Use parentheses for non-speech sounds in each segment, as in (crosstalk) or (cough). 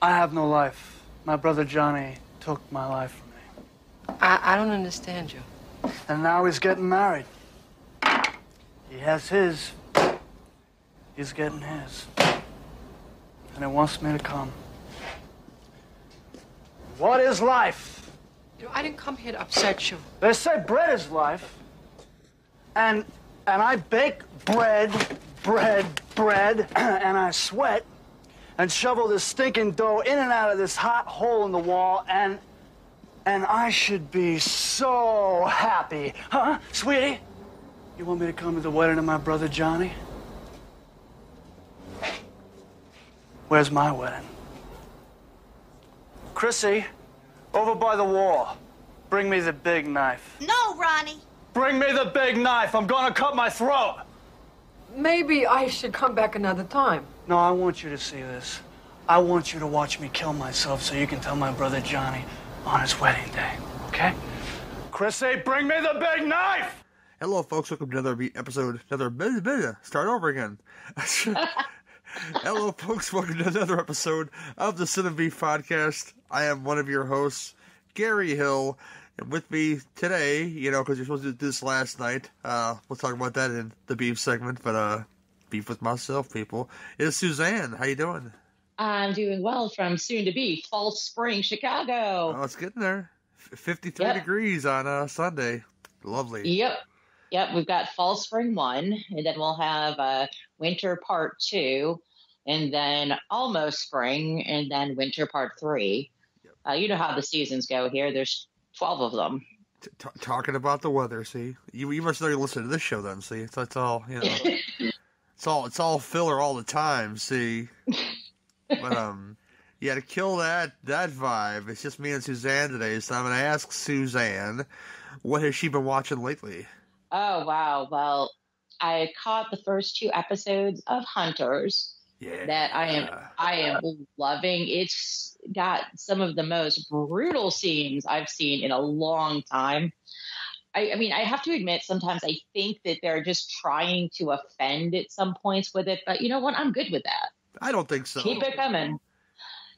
I have no life. My brother Johnny took my life from me. I, I don't understand you. And now he's getting married. He has his. He's getting his. And he wants me to come. What is life? You know, I didn't come here to upset you. They say bread is life. And and I bake bread, bread, bread, (clears throat) and I sweat and shovel this stinking dough in and out of this hot hole in the wall and and I should be so happy. Huh, sweetie? You want me to come to the wedding of my brother Johnny? Where's my wedding? Chrissy, over by the wall. Bring me the big knife. No, Ronnie. Bring me the big knife. I'm gonna cut my throat. Maybe I should come back another time. No, I want you to see this. I want you to watch me kill myself so you can tell my brother Johnny on his wedding day, okay? Chrissy, bring me the big knife! Hello, folks. Welcome to another episode, another start over again. (laughs) Hello, folks. Welcome to another episode of the Cinema Beef podcast. I am one of your hosts, Gary Hill, and with me today, you know, because you're supposed to do this last night. Uh, we'll talk about that in the beef segment, but uh, beef with myself, people, is Suzanne. How you doing? I'm doing well from soon to be False Spring, Chicago. Oh, it's getting there. F- 53 Yep. degrees on uh, Sunday. Lovely. Yep. Yep, we've got Fall Spring 1, and then we'll have uh, Winter Part 2, and then almost Spring, and then Winter Part 3. Uh, you know how the seasons go here. There's 12 of them. T- talking about the weather. See, you you must know you listen to this show then. See, it's, it's all you know. (laughs) it's all it's all filler all the time. See, but (laughs) um, yeah, to kill that that vibe, it's just me and Suzanne today. So I'm gonna ask Suzanne, what has she been watching lately? Oh, wow. Well, I caught the first two episodes of Hunters. Yeah, that I am I am loving. It's got some of the most brutal scenes I've seen in a long time. I, I mean, I have to admit, sometimes I think that they're just trying to offend at some points with it, but you know what? I'm good with that. I don't think so. Keep it coming.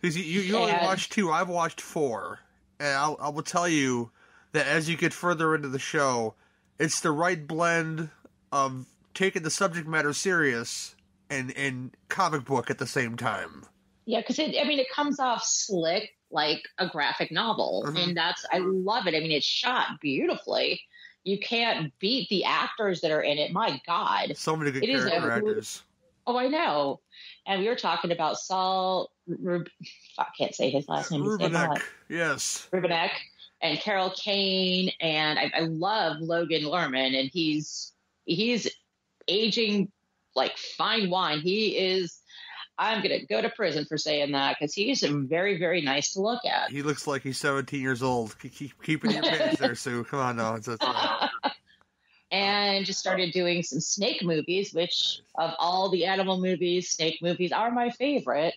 Because you, you, you only And- watched two. I've watched four. And I'll, I will tell you that as you get further into the show, it's the right blend of taking the subject matter serious and, and comic book at the same time. Yeah, because it, I mean, it comes off slick like a graphic novel, Mhm. and that's I love it. I mean, it's shot beautifully. You can't beat the actors that are in it. My God. So many good It is a- character actors. Oh, I know. And we were talking about Saul. Rub- I can't say his last name. Rubinek. yes. Rubinek and Carol Kane, and I, I love Logan Lerman, and he's he's aging like fine wine. He is. I'm gonna go to prison for saying that because he's very very nice to look at. He looks like he's 17 years old. Keep, keep, keep it in your (laughs) pants there, Sue. Come on now. It's, it's, and just started doing some snake movies, which of all the animal movies, snake movies are my favorite.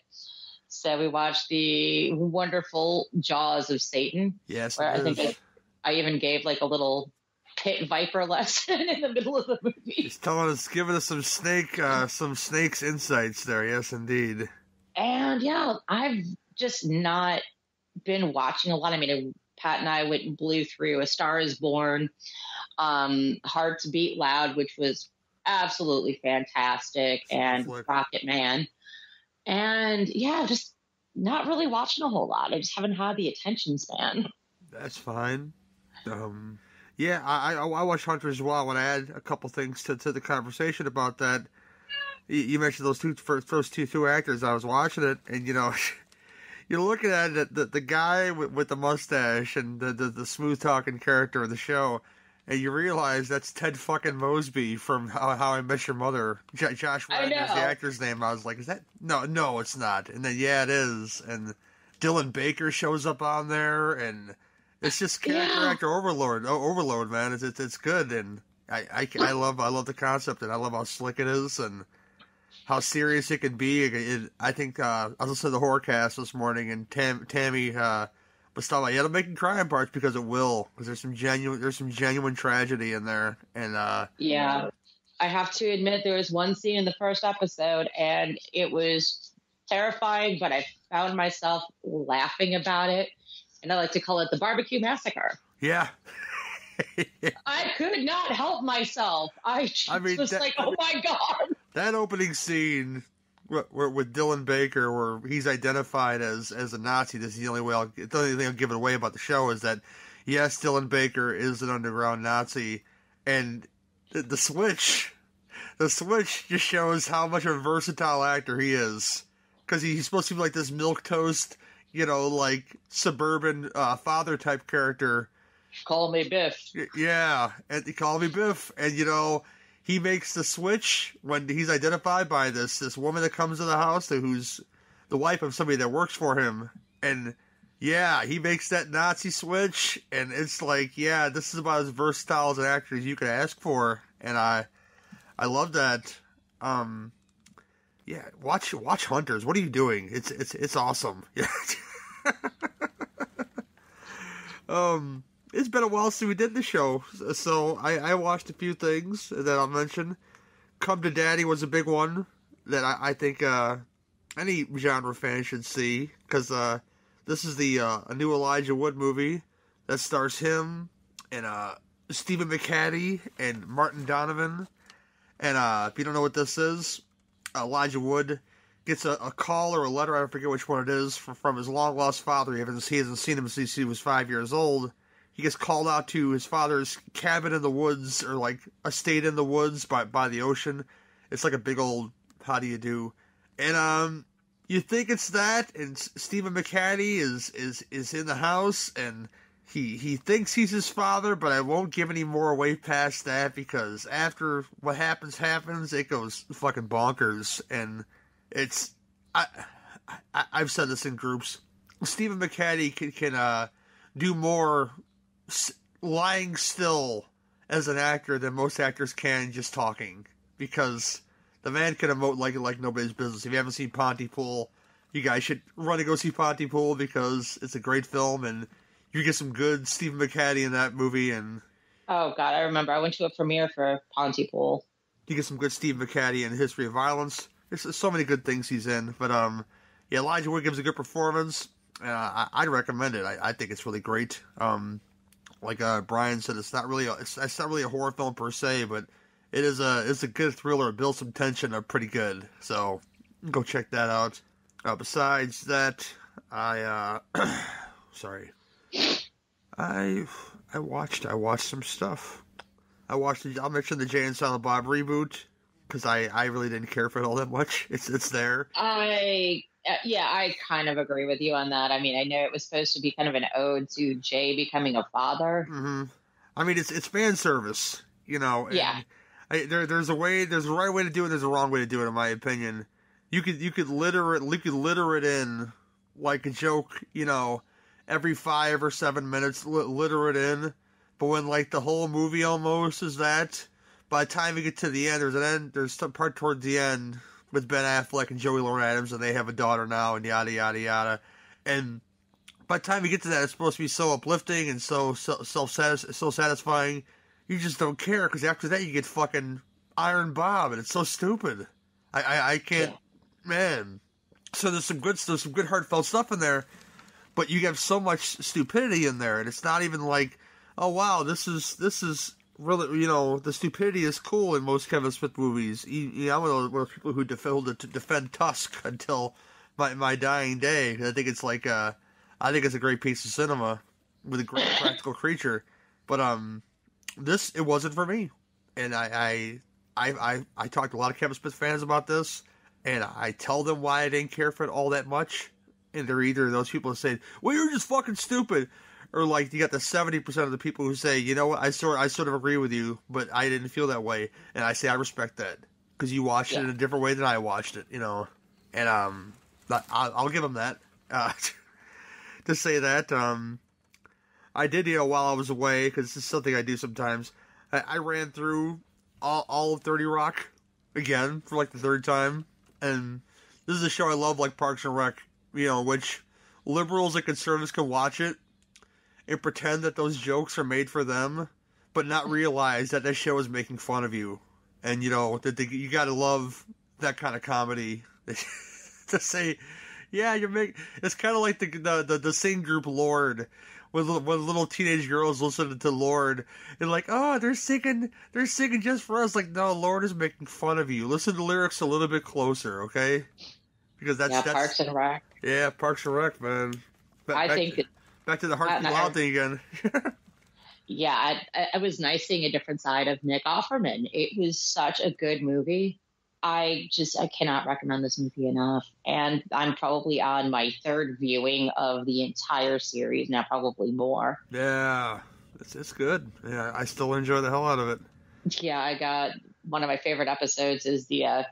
So we watched the wonderful Jaws of Satan, yes, where I think. I, I even gave like a little pit viper (laughs) lesson in the middle of the movie. He's telling us, giving us some snake, uh, some snakes insights there. Yes, indeed. And yeah, I've just not been watching a lot. I mean, Pat and I went and blew through A Star Is Born, um, Hearts Beat Loud, which was absolutely fantastic, and Flick. Rocket Man. And yeah, just not really watching a whole lot. I just haven't had the attention span. That's fine. Um, yeah, I, I I watched Hunter as well. I want to add a couple things to, to the conversation about that. You, you mentioned those two first, first two two actors. I was watching it, and you know, (laughs) you're looking at it, the the guy with, with the mustache and the, the the smooth talking character of the show, and you realize that's Ted fucking Mosby from How, How I Met Your Mother. J- Josh is the actor's name. I was like, is that no? No, it's not. And then yeah, it is. And Dylan Baker shows up on there, and it's just character Yeah. actor overload. Oh, overload, man. It's, it's it's good, and I, I I love I love the concept, and I love how slick it is, and how serious it can be. It, it- I think uh, I was listening to the Horrorcast this morning, and Tam, Tammy uh, was talking about yeah, it'll make you cry in parts because it will, because there's some genuine there's some genuine tragedy in there, and uh, Yeah. I have to admit there was one scene in the first episode and it was terrifying, but I found myself laughing about it. And I like to call it the barbecue massacre. Yeah. (laughs) I could not help myself. I just I mean, was that- like, oh my God. that opening scene with Dylan Baker, where he's identified as as a Nazi. This is the only way. I'll, the only thing I'll give it away about the show is that yes, Dylan Baker is an underground Nazi, and the, the switch, the switch just shows how much of a versatile actor he is. Because he's supposed to be like this milk toast, you know, like suburban uh, father type character. Call me Biff. Yeah, and they call me Biff, and you know he makes the switch when he's identified by this this woman that comes to the house who's the wife of somebody that works for him, and yeah, he makes that Nazi switch, and it's like yeah, this is about as versatile as an actor as you could ask for, and I I love that. Um, yeah, watch watch Hunters. What are you doing? It's it's it's awesome. (laughs) (laughs) Um it's been a while since we did the show, so I, I watched a few things that I'll mention. Come to Daddy was a big one that I, I think uh, any genre fan should see because uh, this is the uh, a new Elijah Wood movie that stars him and uh, Stephen McHattie and Martin Donovan. And uh, if you don't know what this is, Elijah Wood gets a, a call or a letter, I forget which one it is, from, from his long lost father. He hasn't, he hasn't seen him since he was five years old he gets called out to his father's cabin in the woods or like a state in the woods by by the ocean. It's like a big old how do you do? And um you think it's that and Stephen McHattie is is is in the house and he he thinks he's his father, but I won't give any more away past that because after what happens happens, it goes fucking bonkers and it's I, I I've said this in groups. Stephen McHattie can can uh do more s- lying still as an actor than most actors can just talking because the man can emote like like nobody's business. If you haven't seen Pontypool, you guys should run and go see Pontypool because it's a great film and you get some good Stephen McHattie in that movie and Oh God, I remember. I went to a premiere for Pontypool. you get some good Steve McHattie in History of Violence. There's so many good things he's in, but um, yeah, Elijah Wood gives a good performance. Uh, I, I'd recommend it. I, I think it's really great. Um, like uh, Brian said, it's not really a, it's, it's not really a horror film per se, but it is a it's a good thriller. It builds some tension up pretty good. So go check that out. Uh, besides that, I uh, (clears throat) sorry, I I watched I watched some stuff. I watched. The, I'll mention the Jay and Silent Bob reboot because I, I really didn't care for it all that much. (laughs) It's it's there. I uh, yeah, I kind of agree with you on that. I mean, I know it was supposed to be kind of an ode to Jay becoming a father. Mm-hmm. I mean, it's it's fan service, you know. and Yeah. I, there there's a way, there's a right way to do it. There's a wrong way to do it, in my opinion. You could you could litter it, you could litter it in like a joke, you know, every five or seven minutes, litter it in. But when like the whole movie almost is that, by the time you get to the end, there's an end. There's some part towards the end with Ben Affleck and Joey Lauren Adams, and they have a daughter now, and yada yada yada. And by the time you get to that, it's supposed to be so uplifting and so, so self so satisfying. You just don't care because after that, you get fucking Iron Bob, and it's so stupid. I I, I can't, man. So there's some good there's some good heartfelt stuff in there, but you have so much stupidity in there, and it's not even like, oh wow, this is this is really you know the stupidity is cool in most Kevin Smith movies. You, know, I'm one of those, people who defend to defend Tusk until my my dying day. I think it's like uh, I think it's a great piece of cinema with a great practical creature, but um, this it wasn't for me, and I I I I, I talked to a lot of Kevin Smith fans about this, and I tell them why I didn't care for it all that much, and they're either those people who say, "Well, you're just fucking stupid," or like you got the seventy percent of the people who say, "You know what? I sort I sort of agree with you, but I didn't feel that way," and I say I respect that because you watched it in a different way than I watched it, you know, and um, I- I'll, I'll give them that. Uh, (laughs) to say that, um, I did, you know, while I was away, because this is something I do sometimes. I, I ran through all, all of 30 Rock again for like the third time. And this is a show I love, like Parks and Rec, you know, which liberals and conservatives can watch it and pretend that those jokes are made for them, but not mm-hmm. realize that that show is making fun of you. And, you know, that you gotta love that kind of comedy. (laughs) to say, yeah, you're making. It's kind of like the the the, the same group Lorde. When, little- when little teenage girls listen to Lorde and like, oh, they're singing, they're singing just for us. Like, no, Lorde is making fun of you. Listen to the lyrics a little bit closer, okay? Because that's yeah, that's Parks and Rec. yeah, Parks and Rec, man. Ba- I think to, that back to the heart I- beat I- thing again. (laughs) yeah, I, I- it was nice seeing a different side of Nick Offerman. It was such a good movie. I just I cannot recommend this movie enough. And I'm probably on my third viewing of the entire series now, probably more. yeah, it's it's good. Yeah, I still enjoy the hell out of it. Yeah, I got one of my favorite episodes is the uh,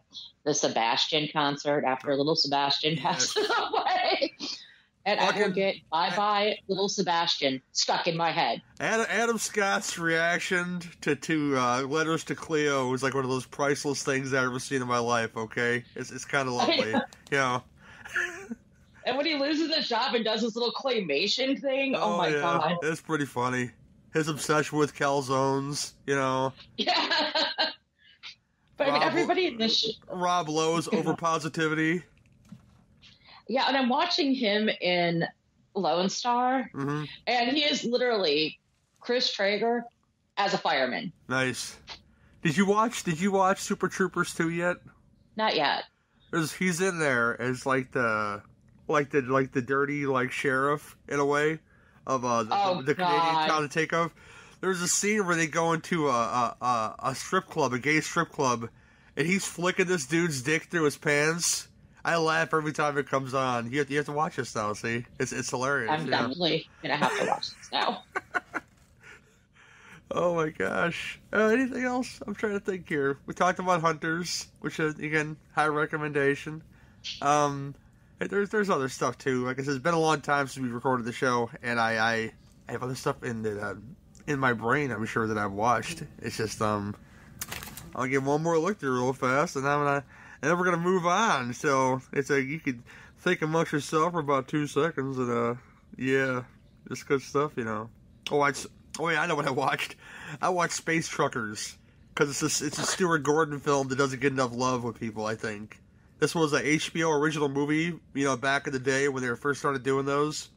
the Sebastian concert after uh, little Sebastian Yes. passes (laughs) away. And I will get bye bye little Sebastian stuck in my head. Adam, Adam Scott's reaction to to uh, letters to Cleo was like one of those priceless things I've ever seen in my life. Okay, it's it's kind of (laughs) lovely. You know. And when he loses the job and does this little claymation thing, oh, my yeah, god. it's pretty funny. His obsession with calzones. You know, (laughs) Yeah. but I mean, everybody in this. Sh- Rob Lowe's (laughs) over positivity. Yeah, and I'm watching him in Lone Star, hmm and he is literally Chris Traeger as a fireman. Nice. Did you watch? Did you watch Super Troopers 2 yet? Not yet. There's, he's in there as like the like the like the dirty like sheriff in a way of uh the, Oh, the Canadian town to take of. There's a scene where they go into a, a a a strip club, a gay strip club, and he's flicking this dude's dick through his pants. I laugh every time it comes on. You have to, you have to watch this now. See, it's it's hilarious. I'm definitely gonna have to watch this now. (laughs) Oh my gosh. Uh, anything else? I'm trying to think here. We talked about Hunters, which is again high recommendation. Um, there's there's other stuff too. Like I said, it's been a long time since we recorded the show, and I I, I have other stuff in that uh, in my brain. I'm sure that I've watched. It's just um, I'll give one more look through real fast, and I'm gonna and then we're gonna move on. So it's like you could think amongst yourself for about two seconds, and uh, yeah, just good stuff, you know. Oh, I. Oh yeah, I know what I watched. I watched Space Truckers because it's a, it's a Stuart Gordon film that doesn't get enough love with people. I think this was a HBO original movie. You know, back in the day when they were first started doing those.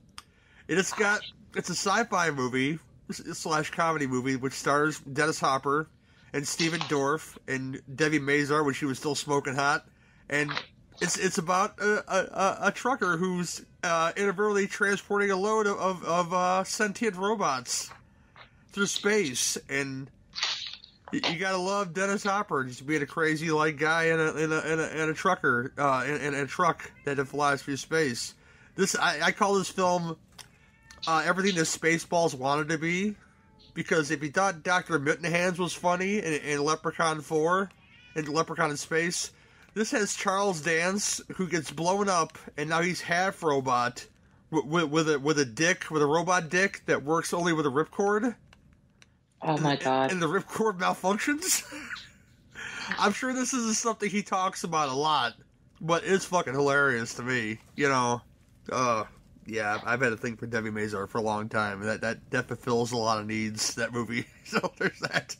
And it's got it's a sci-fi movie slash comedy movie which stars Dennis Hopper and Stephen Dorff and Debi Mazar when she was still smoking hot, and it's it's about a, a, a- trucker who's uh, inadvertently transporting a load of of, of uh, sentient robots through space, and you, you gotta love Dennis Hopper just being a crazy like guy in a in a in a, in a trucker uh, in, in a truck that flies through space. This I, I call this film uh, everything that Spaceballs wanted to be, because if you thought Doctor Mittenhands was funny in, in Leprechaun Four, and Leprechaun in Space, this has Charles Dance who gets blown up, and now he's half robot. With, with a with a dick with a robot dick that works only with a ripcord, Oh my god. and the ripcord malfunctions. (laughs) I'm sure this is something he talks about a lot, but it's fucking hilarious to me. You know, uh, yeah, I've had a thing for Debi Mazar for a long time, that that that fulfills a lot of needs. That movie, (laughs) so there's that.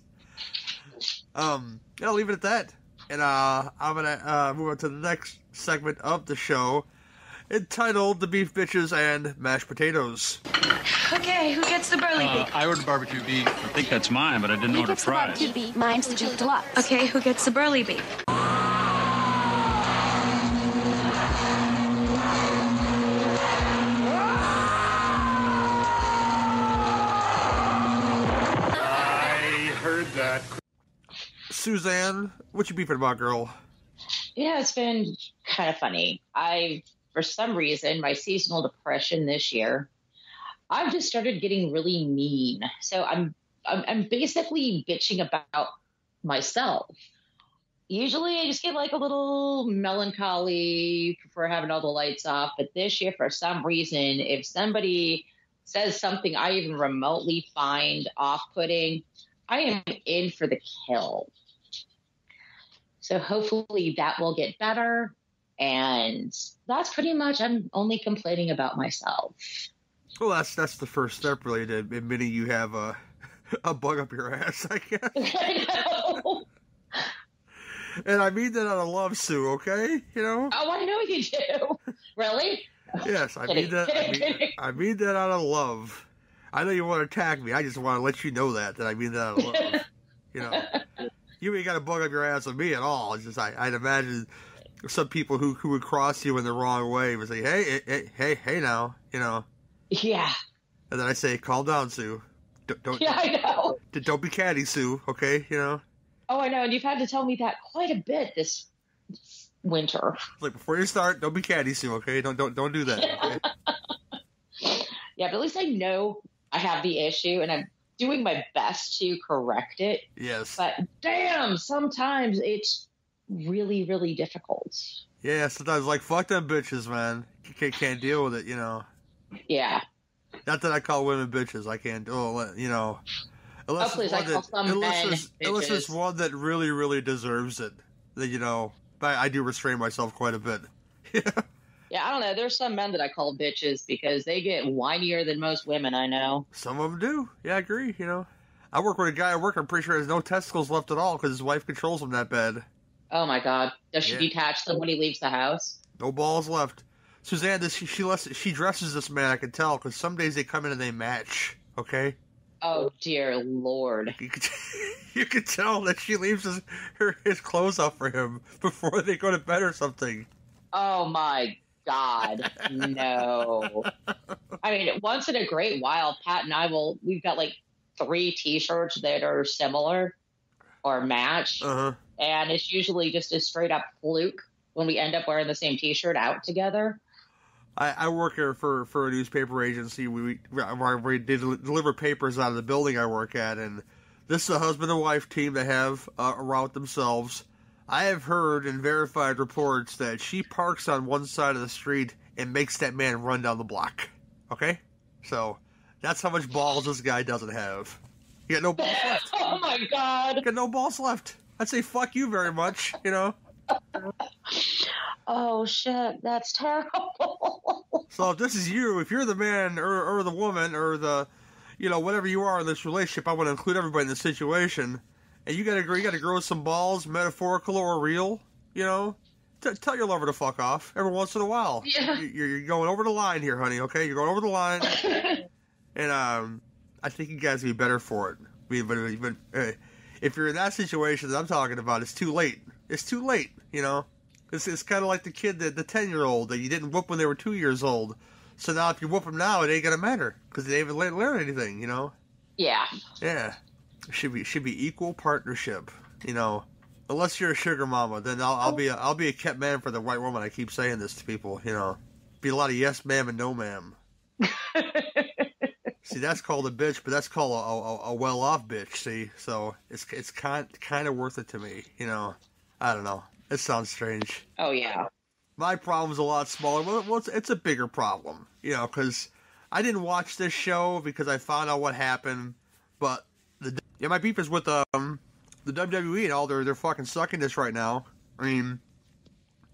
Um, and I'll leave it at that, and uh, I'm gonna uh, move on to the next segment of the show, entitled "The Beef Bitches and Mashed Potatoes." Okay, who gets the burly Uh, beef? I ordered barbecue beef. I think that's mine, but I didn't You order get the fries. barbecue beef. Mine's the beef deluxe. Okay, who gets the burly beef? Suzanne, what you beefing about, girl? Yeah, it's been kind of funny. I, for some reason, my seasonal depression this year, I've just started getting really mean. So I'm, I'm, I'm basically bitching about myself. Usually, I just get like a little melancholy for having all the lights off. But this year, for some reason, if somebody says something I even remotely find off-putting, I am in for the kill. So hopefully that will get better. And that's pretty much, I'm only complaining about myself. Well, that's that's the first step, really, to admitting you have a (laughs) a bug up your ass, I guess. (laughs) I know. And I mean that out of love, Sue. Okay, you know. Oh, I know you do. (laughs) really? Yes, I mean that. I mean. I mean that out of love. I know you want to attack me. I just want to let you know that that I mean that out of love. you know, you ain't got a bug up your ass with me at all. It's just I, I'd imagine some people who who would cross you in the wrong way would say, "Hey, hey, hey, hey, now," you know, Yeah. and then I say, "Calm down, Sue. Don't don't, (laughs) Yeah, I know. don't be catty, Sue. Okay, you know." Oh, I know. And you've had to tell me that quite a bit this winter. Like before you start, don't be catty, Sue. Okay, don't don't don't do that. Okay? (laughs) Yeah, but at least I know I have the issue and I'm doing my best to correct it. yes. But damn, sometimes it's really, really difficult. Yeah. Sometimes like fuck them bitches, man. Can't, can't deal with it. You know. Yeah. Not that I call women bitches. I can't. Oh, you know. Unless Oh, please, I one call that, some unless there's, unless there's one that really, really deserves it. That you know. But I do restrain myself quite a bit. (laughs) Yeah. I don't know. There's some men that I call bitches because they get whinier than most women I know. Some of them do. Yeah, I agree. You know. I work with a guy at work. I'm pretty sure has no testicles left at all because his wife controls him that bad. Oh my god. Does she Yeah. detach them when he leaves the house? No balls left. Suzanne, this, she she, lets, she dresses this man. I can tell because some days they come in and they match. Okay. Oh dear lord. You could, (laughs) you could tell that she leaves his her, his clothes up for him (laughs) before they go to bed or something. Oh my god. No. I mean, once in a great while, Pat and I will we've got like three t shirts that are similar or match. Uh huh. and it's usually just a straight up fluke when we end up wearing the same T-shirt out together. I, I work here for, for a newspaper agency. We we, we del- deliver papers out of the building I work at, and this is a husband and wife team that have uh, a route themselves. I have heard in verified reports that she parks on one side of the street and makes that man run down the block. Okay, so that's how much balls this guy doesn't have. He got no (laughs) balls left. oh my god! got no balls left. I'd say fuck you very much. You know. Oh shit, that's terrible. (laughs) So if this is you, if you're the man or, or the woman or the, you know, whatever you are in this relationship, I want to include everybody in the situation. And you gotta you gotta grow some balls, metaphorical or real. You know, T- tell your lover to fuck off every once in a while. Yeah. You- You're, you're going over the line here, honey. Okay, you're going over the line, (laughs) and um, I think you guys would be better for it. I mean, but, but uh, if you're in that situation that I'm talking about, it's too late. It's too late. You know. It's, it's kind of like the kid, the, the 10 year old that you didn't whoop when they were two years old. So now if you whoop them now, it ain't to matter because they haven't learned learn anything, you know? yeah. Yeah. Should be should be equal partnership, you know. Unless you're a sugar mama, then I'll, I'll be a, I'll be a kept man for the white woman. I keep saying this to people, you know. Be a lot of yes ma'am and no ma'am. (laughs) see, that's called a bitch, but that's called a, a, a well off bitch. See, so it's it's kind kind of worth it to me, you know. I don't know. It sounds strange Oh yeah. my problem's a lot smaller. Well, it's, it's a bigger problem, you know, because I didn't watch this show because I found out what happened. But yeah, my beef is with um the WWE and all their they're fucking sucking this right now. I mean,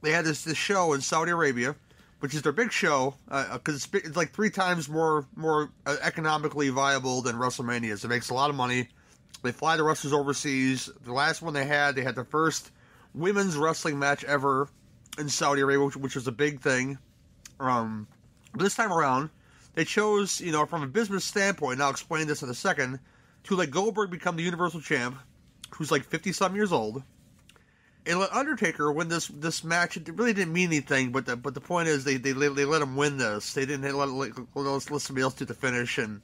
they had this this show in Saudi Arabia, which is their big show because it's, it's like three times more more uh, economically viable than WrestleMania is. It makes a lot of money. They fly the wrestlers overseas. The last one they had, they had the first women's wrestling match ever in Saudi Arabia, which, which was a big thing. Um, but this time around, they chose, you know, from a business standpoint, and I'll explain this in a second, to let Goldberg become the Universal Champ, who's like 50 some years old, and let Undertaker win this this match. It really didn't mean anything, but the, but the point is they, they, they let him win this. They didn't let, let, let, somebody else do the finish, and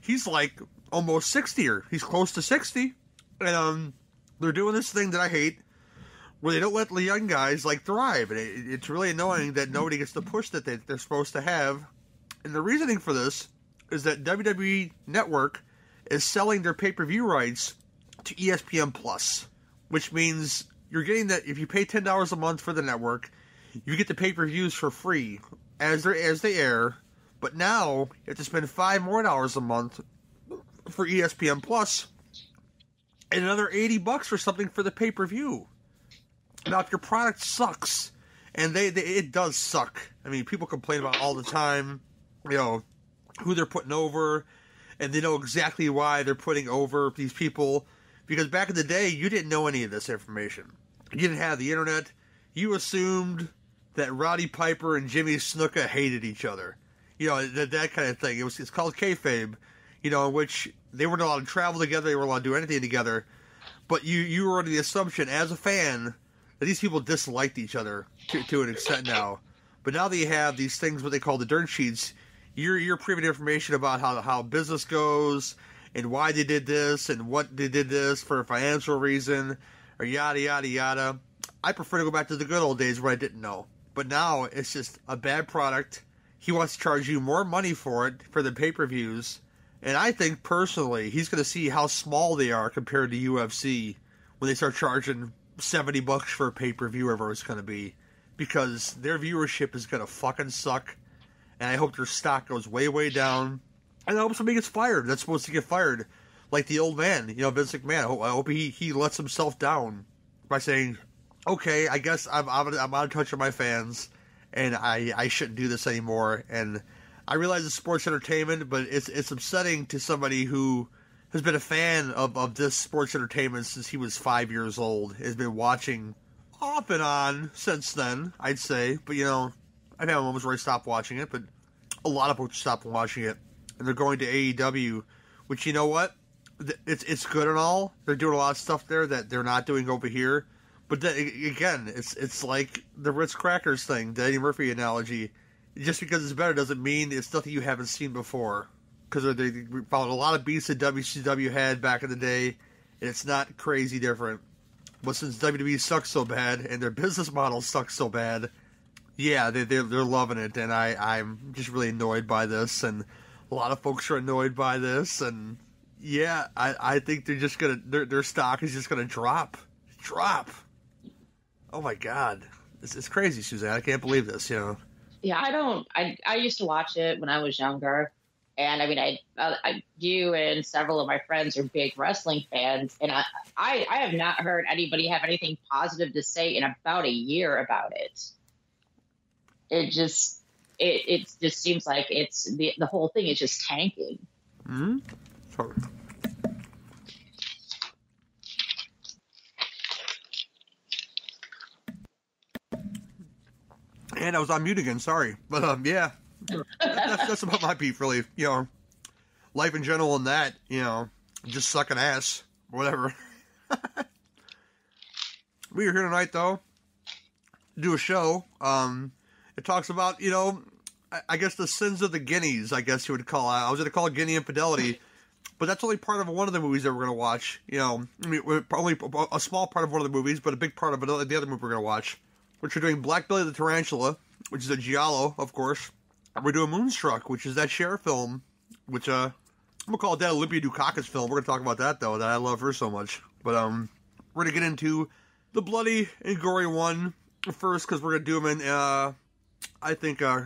he's like almost 60 or he's close to 60. And um, they're doing this thing that I hate where they don't let the young guys like thrive, and it, it's really annoying that nobody gets the push that they, they're supposed to have. And the reasoning for this is that WWE Network is selling their pay per view rights to ESPN Plus, which means you're getting that if you pay ten dollars a month for the network, you get the pay per views for free as they as they air. But now you have to spend five more dollars a month for ESPN Plus, and another eighty bucks or something for the pay per view. Now, if your product sucks, and they, they it does suck. I mean, people complain about all the time. You know who they're putting over, and they know exactly why they're putting over these people. Because back in the day, you didn't know any of this information. You didn't have the internet. You assumed that Roddy Piper and Jimmy Snuka hated each other. You know that that kind of thing. It was it's called kayfabe. You know, in which they weren't allowed to travel together, they weren't allowed to do anything together. But you you were under the assumption as a fan that these people disliked each other to, to an extent now. But now that you have these things, what they call the dirt sheets, you're privy to information about how how business goes and why they did this and what they did this for a financial reason or yada yada yada. I prefer to go back to the good old days where I didn't know. But now it's just a bad product. He wants to charge you more money for it for the pay per views. And I think personally, he's going to see how small they are compared to UFC when they start charging 70 bucks for a pay per view, whatever it's going to be. Because their viewership is going to fucking suck. And I hope their stock goes way, way down. And I hope somebody gets fired that's supposed to get fired. Like the old man, you know, Vince McMahon. I hope, I hope he, he lets himself down by saying, okay, I guess I'm, I'm, I'm out of touch with my fans. And I, I shouldn't do this anymore. And I realize it's sports entertainment, but it's it's upsetting to somebody who has been a fan of, of this sports entertainment since he was five years old. Has been watching off and on since then, I'd say. But you know, Had moments where I stopped watching it, but a lot of folks stopped watching it, and they're going to AEW, which you know what, it's it's good and all. They're doing a lot of stuff there that they're not doing over here. But then, again, it's it's like the Ritz Crackers thing, the Eddie Murphy analogy. Just because it's better doesn't mean it's nothing you haven't seen before. Because they followed a lot of beats that WCW had back in the day, and it's not crazy different. But since WWE sucks so bad and their business model sucks so bad, yeah, they, they're, they're loving it, and I, I'm just really annoyed by this, and a lot of folks are annoyed by this, and yeah, I, I think they're just gonna their their stock is just gonna drop, drop. Oh my god, it's, it's crazy, Suzanne. I can't believe this. You know. Yeah, I don't. I I used to watch it when I was younger, and I mean, I, I you and several of my friends are big wrestling fans, and I, I I have not heard anybody have anything positive to say in about a year about it. It just it it just seems like it's the the whole thing is just tanking. Hmm. Sorry. And I was on mute again. Sorry, but um, yeah, that's, that's about my beef, really. You know, life in general, and that you know, just sucking ass, whatever. (laughs) we are here tonight, though, to do a show. Um, it talks about you know, I, I guess the sins of the guineas. I guess you would call. I was going to call it guinea infidelity. But that's only part of one of the movies that we're going to watch. You know, I mean, only a small part of one of the movies, but a big part of another, the other movie we're going to watch which we're doing Black Belly the Tarantula, which is a Giallo, of course. And we're doing Moonstruck, which is that Cher film, which uh, I'm gonna call it that Olympia Dukakis film. We're gonna talk about that though, that I love her so much. But um, we're gonna get into the bloody and gory one first because we're gonna do them in uh, I think uh,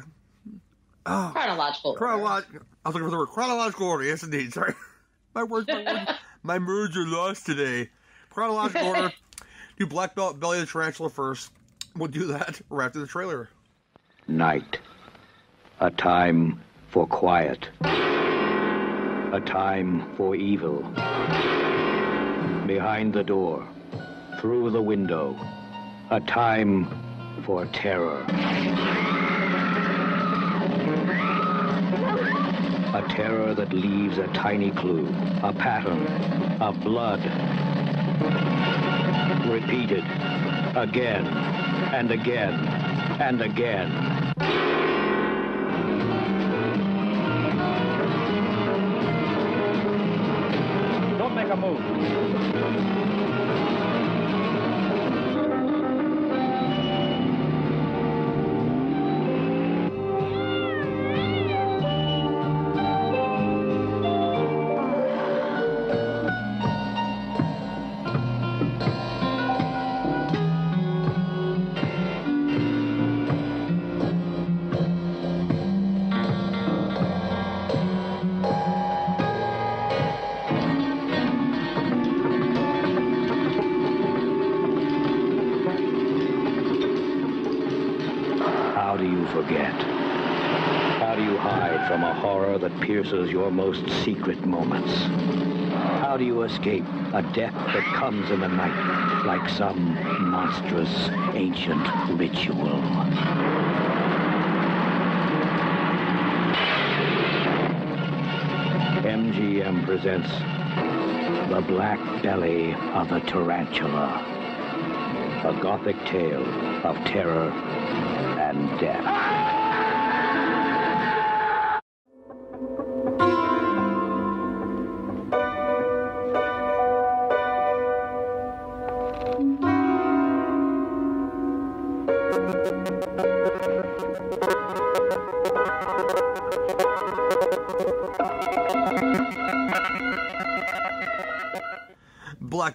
oh, chronological. Chronological. I was looking for the word chronological order. Yes, indeed. Sorry, (laughs) my words, my, words, (laughs) my words are lost today. Chronological order. (laughs) Do Black Belt Belly of the Tarantula first. We'll do that right after the trailer. Night. A time for quiet. A time for evil. Behind the door. Through the window. A time for terror. A terror that leaves a tiny clue, a pattern of blood. Repeated again and again and again. Your most secret moments? How do you escape A death that comes in the night like some monstrous ancient ritual. MGM presents The Black Belly of a Tarantula. A gothic tale of terror and death.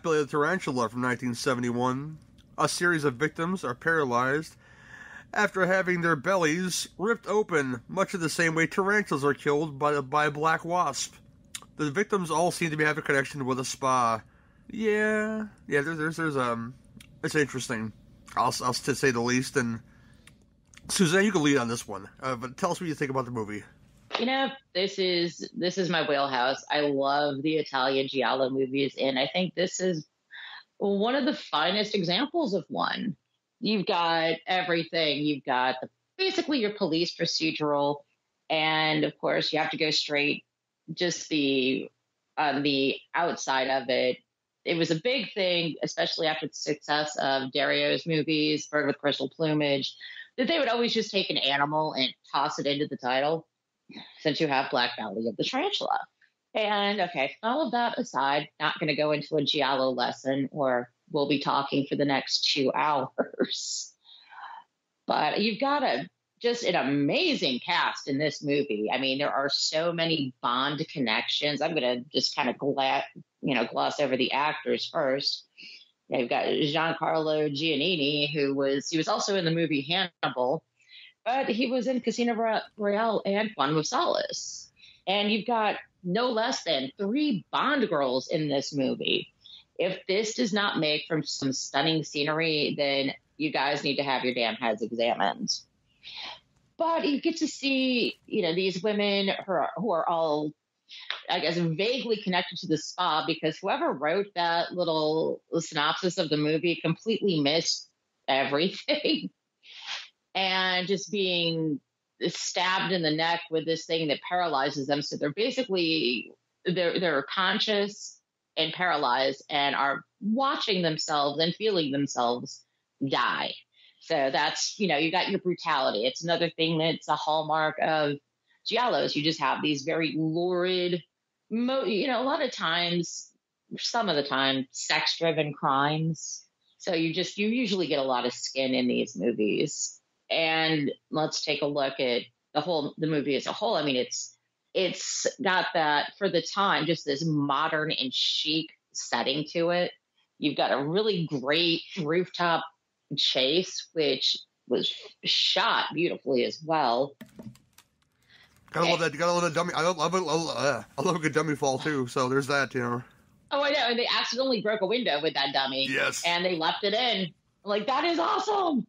Of the Tarantula from 1971. A series of victims are paralyzed after having their bellies ripped open, much of the same way tarantulas are killed by, by a black wasp. The victims all seem to be having a connection with a spa. Yeah, yeah. There's, there's, there's um, it's interesting. I'll, I'll to say the least. And Suzanne, you can lead on this one. Uh, but tell us what you think about the movie. You know, this is this is my wheelhouse. I love the Italian giallo movies, and I think this is one of the finest examples of one. You've got everything. You've got the, basically your police procedural, and of course, you have to go straight. Just the on the outside of it, it was a big thing, especially after the success of Dario's movies, Bird with Crystal Plumage, that they would always just take an animal and toss it into the title since you have Black Belly of the Tarantula. And okay, all of that aside, not going to go into a Giallo lesson or we'll be talking for the next two (laughs) hours. But you've got a just an amazing cast in this movie. I mean, there are so many Bond connections. I'm going to just kind of gla- you know gloss over the actors first. You've got Giancarlo Giannini, who was he was also in the movie Hannibal, but he was in Casino Royale and Quantum of Solace. And you've got no less than three Bond girls in this movie. If this does not make from some stunning scenery, then you guys need to have your damn heads examined. But you get to see, you know, these women who are, who are all, I guess, vaguely connected to the spa because whoever wrote that little synopsis of the movie completely missed everything. (laughs) and just being stabbed in the neck with this thing that paralyzes them. So they're basically they're they're conscious and paralyzed and are watching themselves and feeling themselves die. So that's you know you got your brutality. It's another thing that's a hallmark of giallos. You just have these very lurid, mo- you know, a lot of times, some of the time, sex-driven crimes. So you just you usually get a lot of skin in these movies and let's take a look at the whole the movie as a whole. I mean, it's it's got that for the time, just this modern and chic setting to it. You've got a really great rooftop chase, which was shot beautifully as well. Gotta love that. Gotta love that dummy. I love, love, uh, I love a good dummy fall too. So there's that, you know. Oh, I know. And they accidentally broke a window with that dummy. Yes. And they left it in. I'm like, that is awesome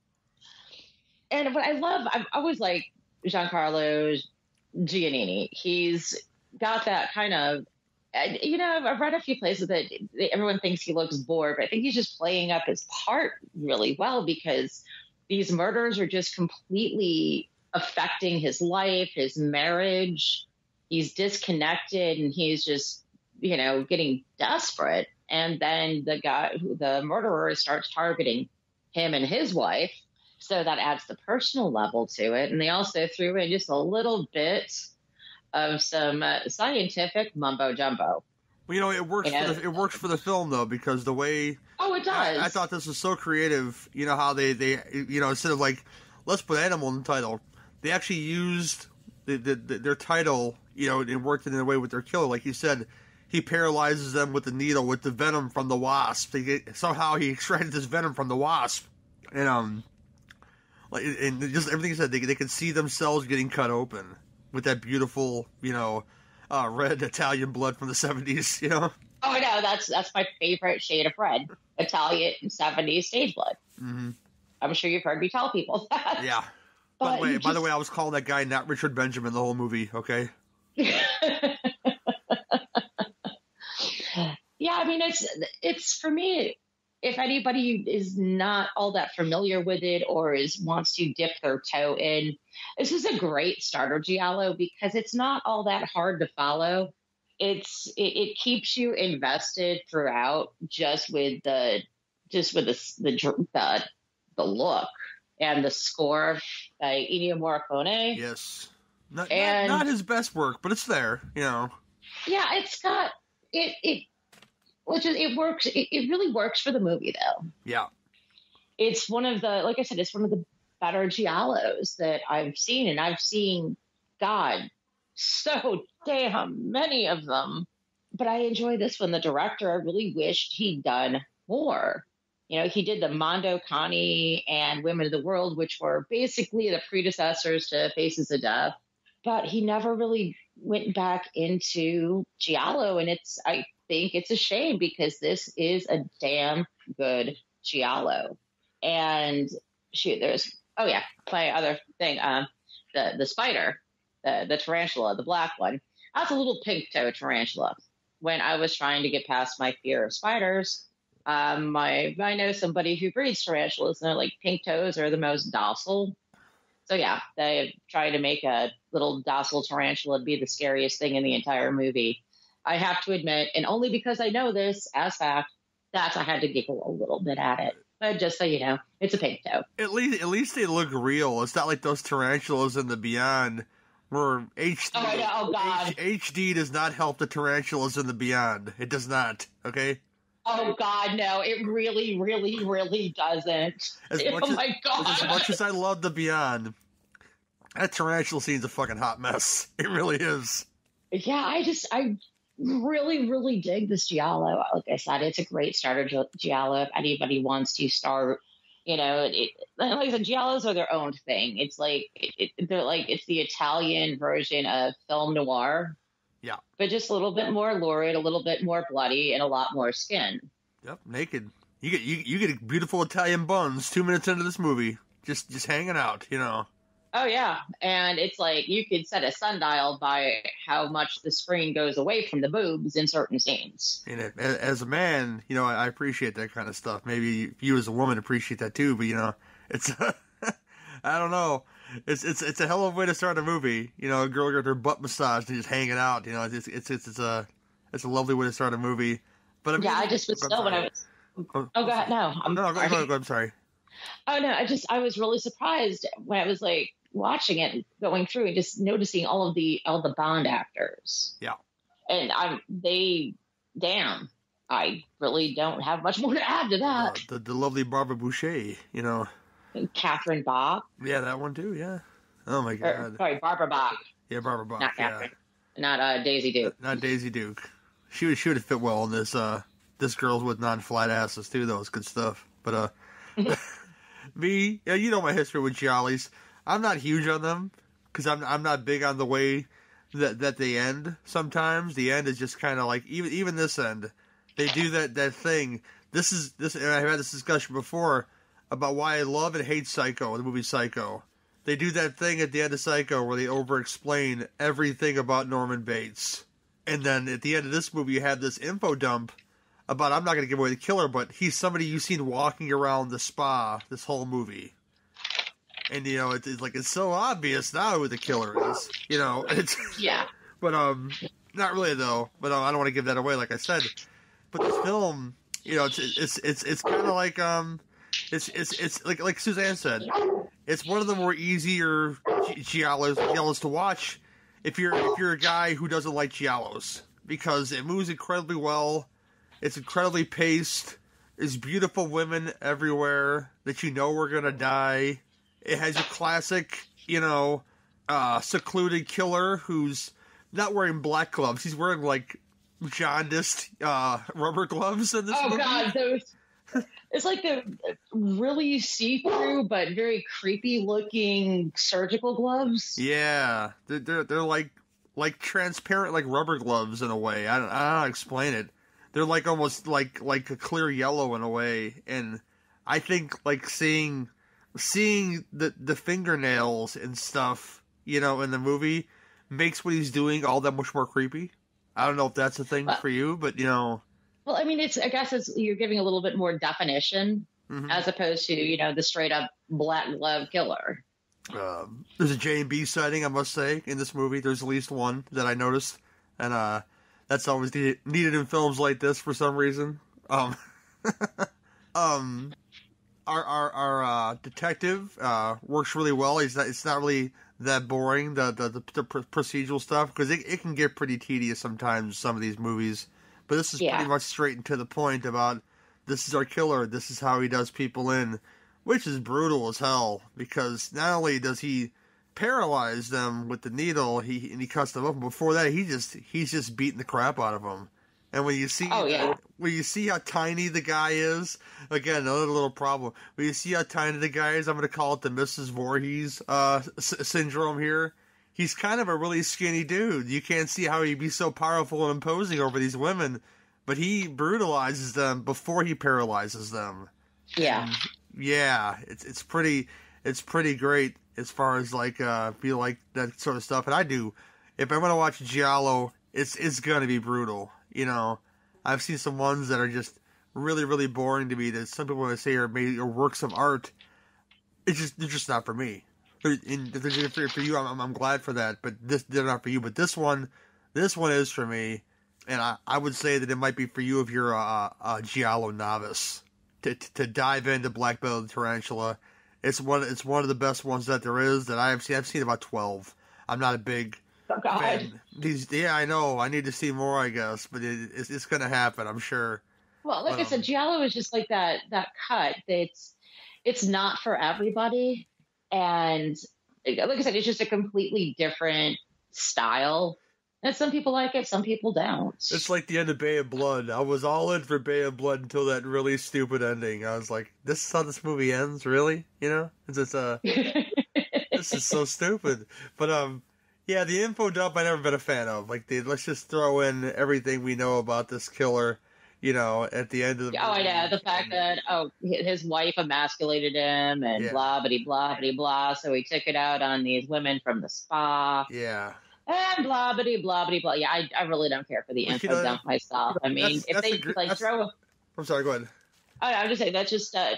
and what I love, I've always like Giancarlo Giannini. He's got that kind of, you know, I've read a few places that everyone thinks he looks bored, but I think he's just playing up his part really well because these murders are just completely affecting his life, his marriage. He's disconnected and he's just, you know, getting desperate. And then the guy, the murderer, starts targeting him and his wife so that adds the personal level to it. And they also threw in just a little bit of some uh, scientific mumbo jumbo. Well, you know, it works. For the, it works for the film though because the way. Oh, it does. I, I, thought this was so creative. You know how they they you know instead of like let's put animal in the title, they actually used the, the, the, their title. You know, and worked it in a way with their killer. Like you said, he paralyzes them with the needle with the venom from the wasp. Get, somehow he (laughs) extracted this venom from the wasp, and um, like and just everything you said, they they can see themselves getting cut open with that beautiful, you know, uh, red Italian blood from the seventies. (laughs) You know. Oh no, that's that's my favorite shade of red, Italian seventies stage blood. Mm-hmm. I'm sure you've heard me tell people (laughs) that. Yeah. But by the way, just... by the way, I was calling that guy not Richard Benjamin the whole movie. Okay. (laughs) Yeah, I mean it's it's for me. If anybody is not all that familiar with it or is wants to dip their toe in, this is a great starter giallo because it's not all that hard to follow. It's it, it keeps you invested throughout just with the just with the the the, the look and the score by Ennio Morricone. Yes. Not, And- not, not his best work, but it's there, you know. Yeah, it's got it it which is it works it, it really works for the movie though. Yeah. It's one of the like I said, it's one of the better giallos that I've seen, and I've seen God so damn many of them. But I enjoy this one. The director, I really wished he'd done more. You know, he did the Mondo Cane and Women of the World, which were basically the predecessors to Faces of Death. But he never really went back into Giallo, and it's I think it's a shame because this is a damn good Giallo. And shoot, there's oh yeah, my other thing, um, the the spider, the the tarantula, the black one. That's a little pink toe tarantula. When I was trying to get past my fear of spiders, um, my I know somebody who breeds tarantulas, and they're like pink toes are the most docile. So yeah, they try to make a little docile tarantula be the scariest thing in the entire movie. I have to admit, and only because I know this as fact, that I had to giggle a little bit at it. But just so you know, it's a pink toe. At least, at least they look real. It's not like those tarantulas in the Beyond, where HD, Oh, I know. Oh, God. H- HD does not help the tarantulas in the Beyond. It does not. Okay. Oh God, no! It really, really, really doesn't. As (laughs) oh as, my God! as much as I love the Beyond, that tarantula scene's a fucking hot mess. It really is. yeah, I just, I really, really dig this Giallo. Like I said, it's a great starter Gi- Giallo. If anybody wants to start, you know, it, like I said, Giallos are their own thing. It's like it, it, they're like it's the Italian version of film noir. Yeah. But just a little bit more lurid, a little bit more bloody, and a lot more skin. Yep. Naked. You get you, you get beautiful Italian buns two minutes into this movie, just just hanging out. You know. Oh yeah, and it's like you could set a sundial by how much the screen goes away from the boobs in certain scenes. And it, as a man, you know, I, appreciate that kind of stuff. Maybe you as a woman appreciate that too, but you know, it's (laughs) I don't know. It's it's it's a hell of a way to start a movie. You know, a girl got her butt massaged and just hanging out. You know, it's it's it's, it's a it's a lovely way to start a movie. But I mean, yeah, I just was still when I was. Oh, oh, go ahead. No, I'm No, go, sorry. go, go, I'm sorry. (laughs) Oh no, I just I was really surprised when I was like watching it, and going through and just noticing all of the all the Bond actors. Yeah. And I'm they, damn, I really don't have much (laughs) more to add to Uh, that. the the lovely Barbara Bouchet. You know, Catherine Bach, yeah, that one too. Yeah. Oh my or, god. sorry, Barbara Bach, Yeah, Barbara Bach. not yeah. Catherine, not uh, Daisy Duke. Not Daisy Duke. She would she would have fit well in this uh this girls with non flat asses too, though. It's good stuff. But uh (laughs) (laughs) me, yeah, you know my history with Giallis. I'm not huge on them because I'm I'm not big on the way that that they end. Sometimes the end is just kind of like even even this end, they do that that thing. This is this, and I've had this discussion before about why I love and hate Psycho, the movie Psycho. They do that thing at the end of Psycho where they over explain everything about Norman Bates. And then at the end of this movie, you have this info dump about I'm not going to give away the killer, but he's somebody you've seen walking around the spa this whole movie. And you know, it's, it's like it's so obvious now who the killer is. You know, (laughs) it's Yeah. but um, not really though. But uh, I don't want to give that away, like I said. But this film, you know, it's it's it's it's kind of like um, it's it's it's like like Suzanne said, it's one of the more easier gi- giallos giallos to watch if you're if you're a guy who doesn't like giallos because it moves incredibly well. It's incredibly paced. There's beautiful women everywhere that you know are gonna die. It has your classic, you know, uh, secluded killer who's not wearing black gloves. He's wearing like jaundiced uh, rubber gloves in this Oh movie. God, those. (laughs) It's like the really see-through but very creepy-looking surgical gloves. Yeah, they're, they're they're like like transparent like rubber gloves in a way. I don't, I don't know how to explain it. They're like almost like like a clear yellow in a way, and I think like seeing seeing the the fingernails and stuff, you know, in the movie makes what he's doing all that much more creepy. I don't know if that's a thing Well- for you, but you know, Well, I mean, it's I guess it's you're giving a little bit more definition Mhm. as opposed to you know the straight up black glove killer. Um, there's a J and B sighting, I must say, in this movie. There's at least one that I noticed, and uh, that's always needed, needed in films like this for some reason. Um, (laughs) um, our our, our uh, detective uh, works really well. He's not, it's not really that boring the the, the, the pr- procedural stuff because it, it can get pretty tedious sometimes. Some of these movies, but this is Yeah. pretty much straight and to the point about this is our killer. This is how he does people in, which is brutal as hell because not only does he paralyze them with the needle, he and he cuts them up. Before that, he just he's just beating the crap out of them. And when you see, Oh, yeah. When you see how tiny the guy is, again another little problem. When you see how tiny the guy is, I'm going to call it the Mrs. Voorhees uh, s- syndrome here. He's kind of a really skinny dude. You can't see how he'd be so powerful and imposing over these women, but he brutalizes them before he paralyzes them Yeah, yeah, it's it's pretty it's pretty great as far as like uh feel like that sort of stuff. And I do if I'm gonna watch Giallo, it's it's gonna be brutal. You know, I've seen some ones that are just really really boring to me that some people would say are maybe works of art. It's just they're just not for me. And if they're for, you, I'm, I'm glad for that. But this they're not for you. But this one, this one is for me. And I, I would say that it might be for you if you're a, a Giallo novice to, to dive into Black Belly Tarantula. It's one it's one of the best ones that there is that I've seen. I've seen about twelve. I'm not a big oh God. These yeah, I know. I need to see more, I guess, but it, it's it's gonna happen. I'm sure. Well, like I Um, said, Giallo is just like that that cut. It's it's not for everybody, and like I said, it's just a completely different style. And some people like it, some people don't. It's like the end of Bay of Blood. I was all in for Bay of Blood until that really stupid ending. I was like, "This is how this movie ends, really?" You know, it's just uh, (laughs) this is so stupid. But um, yeah, the info dump I never been a fan of. Like, they, let's just throw in everything we know about this killer. You know, at the end of the Oh yeah, the fact that oh his wife emasculated him and Yeah. blah blah blah blah blah. So he took it out on these women from the spa yeah, and blah blah blah blah blah. Yeah, I, I really don't care for the But you info know, dump myself. I mean, that's- if that's they the gr- like throw, I'm sorry. Go ahead. I, I'm just saying that's just uh,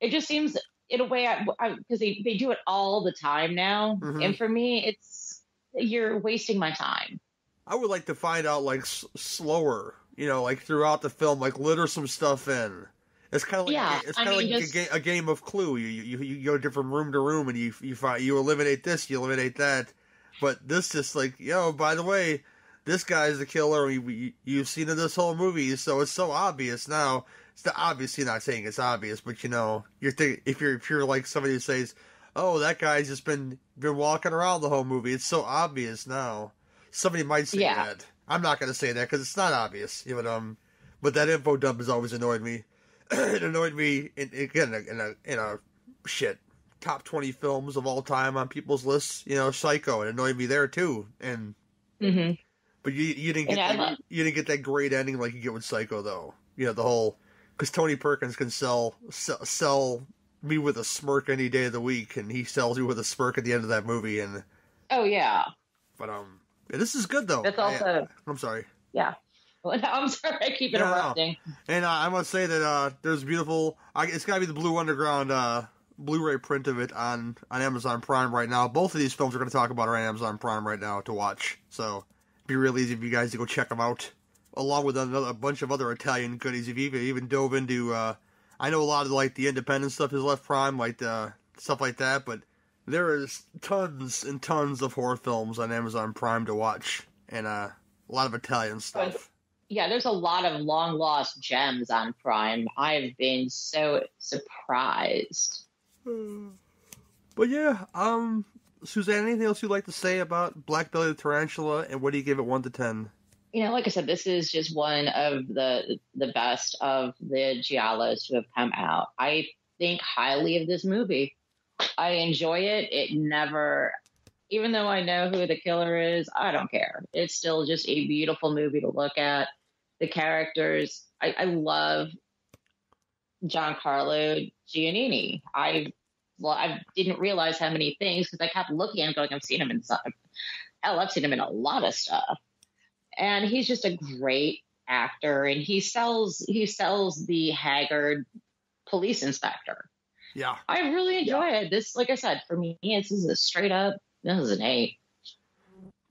it just seems in a way because they they do it all the time now, Mhm. and for me it's you're wasting my time. I would like to find out like s- slower, you know, like throughout the film, like litter some stuff in. It's kind of like Yeah, it's kind of like just- a, ga- a game of Clue. You, you you go different room to room and you you find you eliminate this, you eliminate that. But this just like yo, by the way, this guy's the killer. We, we you've seen in this whole movie, so it's so obvious now. It's the, obviously not saying it's obvious, but you know, you're think, if you're if you're like somebody who says, "Oh, that guy's just been been walking around the whole movie," it's so obvious now. Somebody might say Yeah. that. I'm not going to say that because it's not obvious. You know, um, but that info dump has always annoyed me. (clears throat) it annoyed me in, again in a, in a in a shit top twenty films of all time on people's lists. You know, Psycho. It annoyed me there too. And hmm but you you didn't get that, love- you didn't get that great ending like you get with Psycho though. You know the whole because Tony Perkins can sell, sell sell me with a smirk any day of the week, and he sells you with a smirk at the end of that movie. And Oh yeah, but um, yeah, this is good though. that's also I'm sorry. yeah. Well, (laughs) I'm sorry, I keep no. interrupting. And uh, I must say that uh, there's beautiful. I, it's got to be the Blue Underground uh, Blu-ray print of it on on Amazon Prime right now. Both of these films we're going to talk about are on Amazon Prime right now to watch. So it'd be real easy for you guys to go check them out, along with another a bunch of other Italian goodies. If you even, even dove into, uh, I know a lot of like the independent stuff is left Prime, like uh, stuff like that, but there is tons and tons of horror films on Amazon Prime to watch, and uh, a lot of Italian stuff. Yeah, there's a lot of long lost gems on Prime. I've been so surprised. (sighs) But yeah, um, Suzanne, anything else you'd like to say about Black Belly the Tarantula, and what do you give it one to ten? You know, like I said, this is just one of the the best of the giallos to have come out. I think highly of this movie. I enjoy it. It never, even though I know who the killer is, I don't care. It's still just a beautiful movie to look at. The characters, I, I love Giancarlo Giannini. I well, I didn't realize how many things because I kept looking and going, I've seen him in some. Hell, I've seen him in a lot of stuff, and he's just a great actor, and he sells he sells the haggard police inspector. Yeah. I really enjoy it. This, like I said, for me, this is a straight up. This is an eight.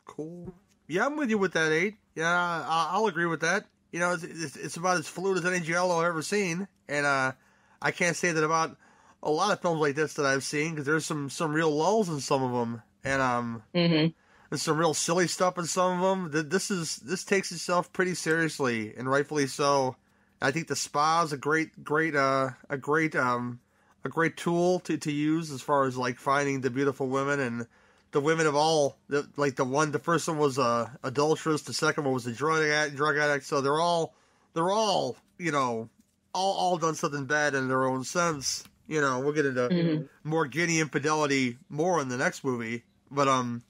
Cool. Yeah, I'm with you with that eight. Yeah, I'll agree with that. You know, it's, it's, it's about as fluid as any giallo I've ever seen, and uh, I can't say that about a lot of films like this that I've seen because there's some some real lulls in some of them, and um, Mm-hmm. There's some real silly stuff in some of them. This is this takes itself pretty seriously, and rightfully so. I think the spa is a great, great, uh, a great, um, a great tool to, to use as far as like finding the beautiful women and the women of all. The, like the one, the first one was a adulteress, the second one was a drug addict, drug addict. So they're all, they're all, you know, all all done something bad in their own sense. You know, we'll get into Mhm. more Guinea infidelity more in the next movie, but um,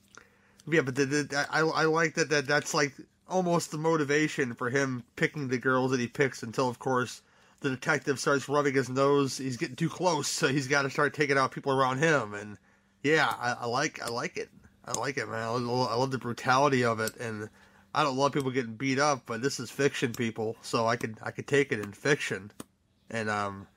yeah, but the, the, I I like that that that's like almost the motivation for him picking the girls that he picks until of course the detective starts rubbing his nose. He's getting too close, so he's got to start taking out people around him. And yeah, I, I like I like it. I like it, man. I love, I love the brutality of it, and I don't love people getting beat up, but this is fiction, people. So I could I could take it in fiction, and um,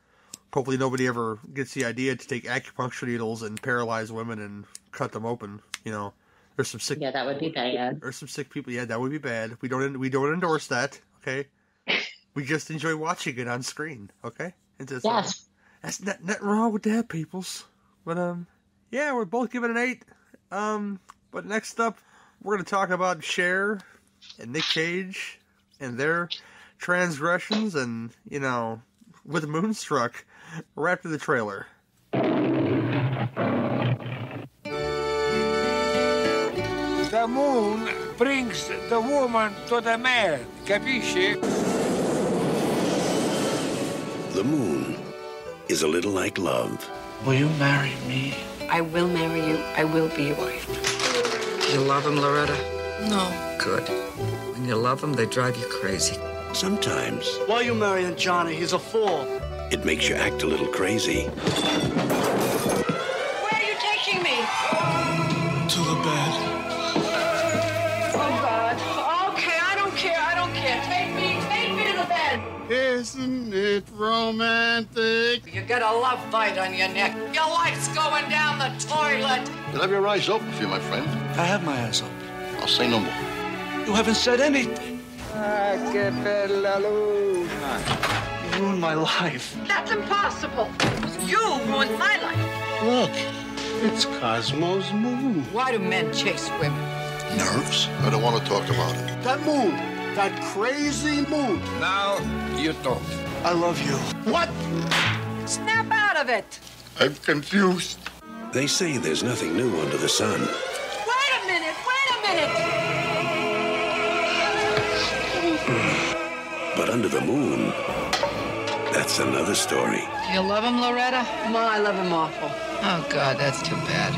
hopefully nobody ever gets the idea to take acupuncture needles and paralyze women and cut them open. You know, there's some sick Yeah, that would be bad. there's some sick people. Yeah, that would be bad. We don't we don't endorse that. Okay, (laughs) we just enjoy watching it on screen. Okay, it's just, uh, Yes. that's not nothing wrong with that, peoples. But um, yeah, we're both giving an eight. Um, but next up, we're gonna talk about Cher and Nick Cage and their transgressions, and you know, with Moonstruck, right after the trailer. Moon brings the woman to the man, capisci? The moon is a little like love. Will you marry me? I will marry you. I will be your wife. You love him, Loretta? No. Good. When you love him, they drive you crazy. Sometimes Why are you marrying Johnny? He's a fool. it makes you act a little crazy. Isn't romantic? You got a love bite on your neck. Your life's going down the toilet. You'll have your eyes open for you, my friend. I have my eyes open. I'll say no more. You haven't said anything. I kept you ruined my life. That's impossible. You ruined my life. Look, it's Cosmo's moon. Why do men chase women? Nerves? I don't want to talk about it. That moon, that crazy moon. Now you talk. I love you. What? Snap out of it. I'm confused. They say there's nothing new under the sun. Wait a minute. Wait a minute. But under the moon, that's another story. You love him, Loretta? No, I love him awful. Oh, God, that's too bad.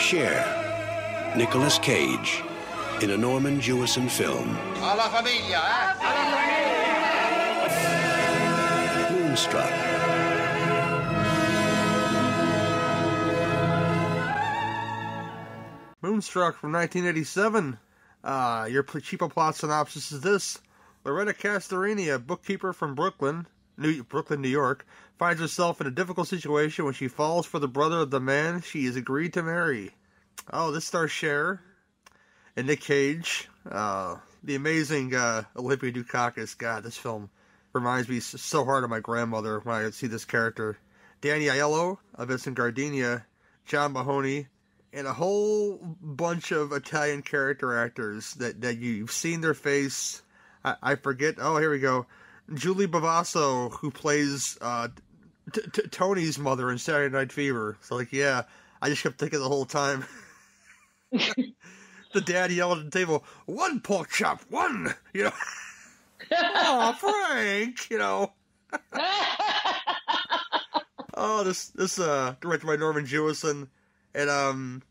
Cher, Nicolas Cage, in a Norman Jewison film, Alla famiglia, eh? Moonstruck. Moonstruck from 1987. Uh, your cheapo plot synopsis is this: Loretta Castorini, a bookkeeper from Brooklyn, New Brooklyn, New York, finds herself in a difficult situation when she falls for the brother of the man she has agreed to marry. Oh, this stars Cher and Nick Cage. Uh, the amazing uh, Dukakis. God, this film reminds me so hard of my grandmother when I see this character. Danny Aiello, Vincent Gardenia, John Mahoney, and a whole bunch of Italian character actors that, that you've seen their face. I, I forget. Oh, here we go. Julie Bovasso, who plays uh, t- t- Tony's mother in Saturday Night Fever. So, like, yeah, I just kept thinking the whole time. (laughs) (laughs) the dad yelled at the table, "One pork chop, one!" You know. (laughs) oh, (laughs) Frank, you know. (laughs) oh, this this uh directed by Norman Jewison, and um,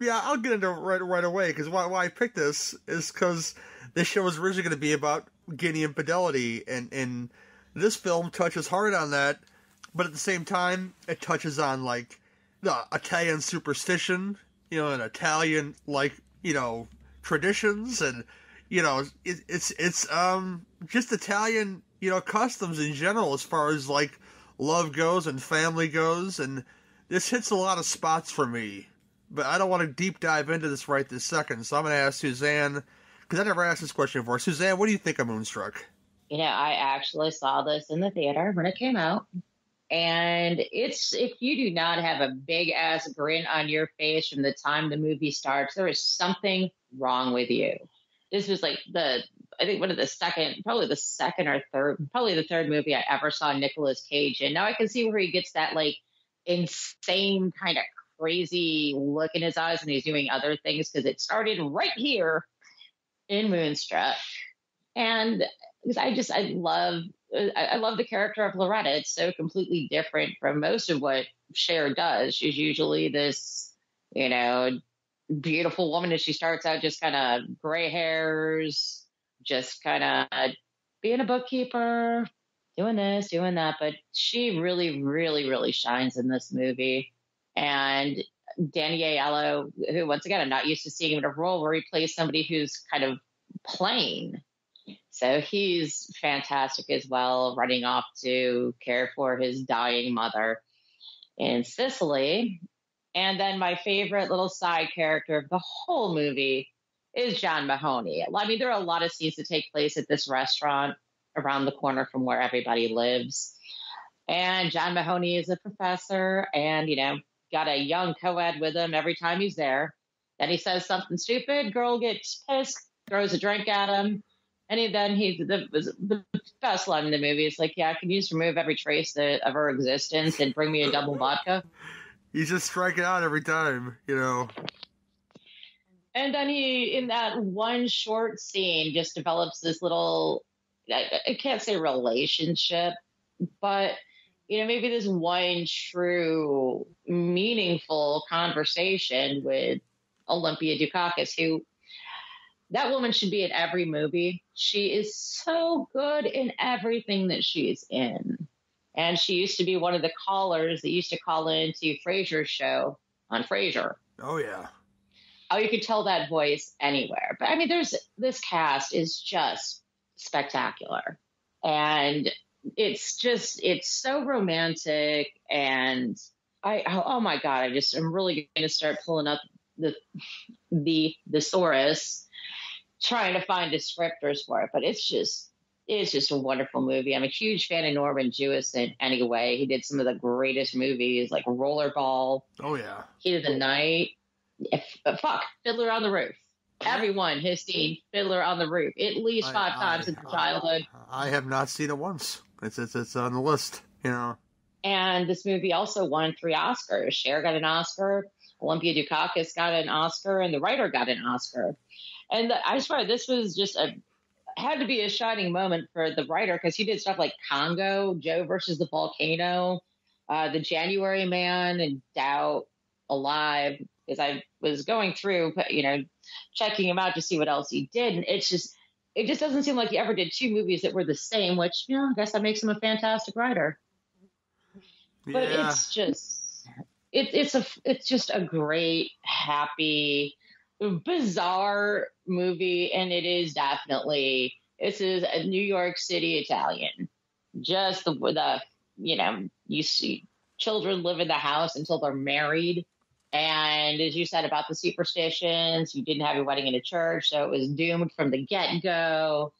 yeah, I'll get into it right right away because why why I picked this is because this show was originally going to be about Guinea infidelity, and and this film touches hard on that, but at the same time it touches on like the Italian superstition, you know, and Italian like you know traditions and you know, it, it's it's um just Italian, you know, customs in general as far as like love goes and family goes, and this hits a lot of spots for me. But I don't want to deep dive into this right this second, so I'm going to ask Suzanne because I never asked this question before. Suzanne, what do you think of Moonstruck? You know, I actually saw this in the theater when it came out. And it's if you do not have a big ass grin on your face from the time the movie starts, there is something wrong with you. This was like the I think one of the second, probably the second or third, probably the third movie I ever saw Nicolas Cage in. Now I can see where he gets that like insane kind of crazy look in his eyes when he's doing other things because it started right here in Moonstruck. And because I just I love I love the character of Loretta. It's so completely different from most of what Cher does. She's usually this, you know, beautiful woman as she starts out just kind of gray hairs, just kind of being a bookkeeper, doing this, doing that. But she really, really, really shines in this movie. And Danny Aiello, who once again I'm not used to seeing him in a role where he plays somebody who's kind of plain. So he's fantastic as well, running off to care for his dying mother in Sicily. And then my favorite little side character of the whole movie is John Mahoney. I mean, there are a lot of scenes that take place at this restaurant around the corner from where everybody lives. And John Mahoney is a professor and, you know, got a young co ed with him every time he's there. Then he says something stupid, girl gets pissed, throws a drink at him. And he, then he, the, the best line in the movie is like, yeah, can you just remove every trace of her existence and bring me a double vodka? He's just striking out every time, you know. And then he, in that one short scene, just develops this little, I, I can't say relationship, but you know, maybe this one true meaningful conversation with Olympia Dukakis, who that woman should be in every movie. She is so good in everything that she's in. And she used to be one of the callers that used to call into Frasier's show on Frasier. Oh yeah. Oh, you could tell that voice anywhere. But I mean, there's this cast is just spectacular. And it's just it's so romantic and I oh my god, I just I'm really going to start pulling up the the thesaurus trying to find descriptors for it, but it's just it's just a wonderful movie. I'm a huge fan of Norman Jewison anyway. He did some of the greatest movies like Rollerball. Oh yeah. Heat of the Night. Uh, fuck, Fiddler on the Roof. Everyone has seen Fiddler on the Roof at least five I, times I, in childhood. I have not seen it once. It's, it's it's on the list, you know. And this movie also won three Oscars. Cher got an Oscar, Olympia Dukakis got an Oscar, and the writer got an Oscar. And the, I swear this was just a had to be a shining moment for the writer because he did stuff like Congo, Joe versus the Volcano, uh, The January Man, and Doubt, Alive. Because I was going through, you know, checking him out to see what else he did, and it's just it just doesn't seem like he ever did two movies that were the same. Which you know, I guess that makes him a fantastic writer. But Yeah. it's just it, it's a it's just a great, happy, bizarre movie, and it is definitely this is a New York City Italian. Just the the you know you see children live in the house until they're married. And as you said about the superstitions, you didn't have your wedding in a church, so it was doomed from the get go.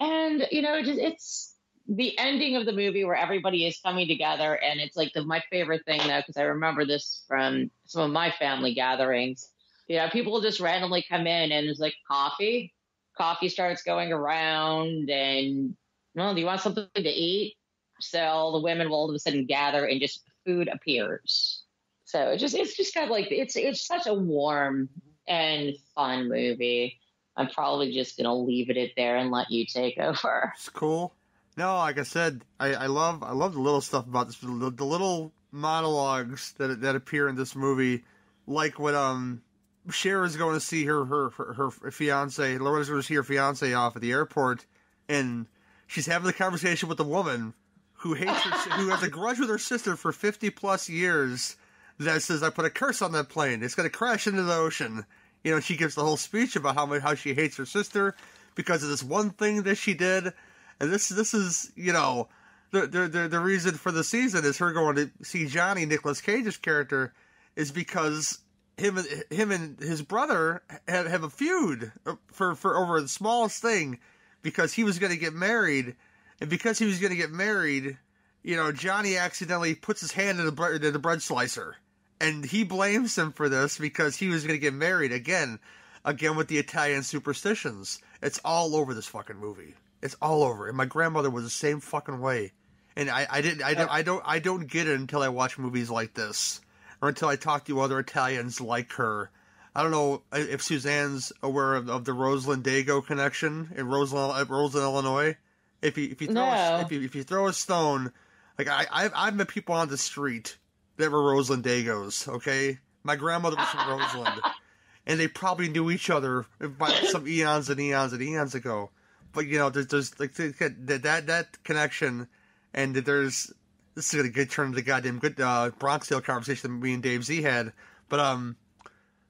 And you know, just, it's the ending of the movie where everybody is coming together, and it's like the, my favorite thing though, because I remember this from some of my family gatherings. You know, people just randomly come in and it's like coffee. Coffee starts going around, and well, do you want something to eat? So all the women will all of a sudden gather, and just food appears. So it just it's just kind of like it's it's such a warm and fun movie. I'm probably just gonna leave it at there and let you take over. It's cool. No, like I said, I, I love I love the little stuff about this, the, the little monologues that that appear in this movie, like when um Is going to see her her her, her fiance, Loretta's going to see her fiance off at the airport, and she's having the conversation with the woman who hates her, who has a grudge with her sister for fifty plus years. That says I put a curse on that plane. It's going to crash into the ocean. You know, she gives the whole speech about how how she hates her sister because of this one thing that she did, and this this is you know the the the, the reason for the season is her going to see Johnny Nicholas Cage's character is because him and him and his brother have, have a feud for for over the smallest thing because he was going to get married. And because he was going to get married you know Johnny accidentally puts his hand in the bread, the bread slicer. And he blames him for this because he was going to get married again again with the Italian superstitions. It's all over this fucking movie. It's all over. And my grandmother was the same fucking way. And I, I didn't I don't I don't I don't get it until I watch movies like this or until I talk to other Italians like her. I don't know if Suzanne's aware of, of the Roseland Dago connection in Roseland, uh, Roseland, Illinois. If you if you throw No. a, if you if you throw a stone, like I I've, I've met people on the street that were Roseland Dagos. Okay, my grandmother was from Roseland, (laughs) and they probably knew each other by some eons and eons and eons ago. But you know, there's there's like that that that connection, and there's this is gonna get turned into goddamn good uh, Bronx Tale conversation that me and Dave Z had. But um,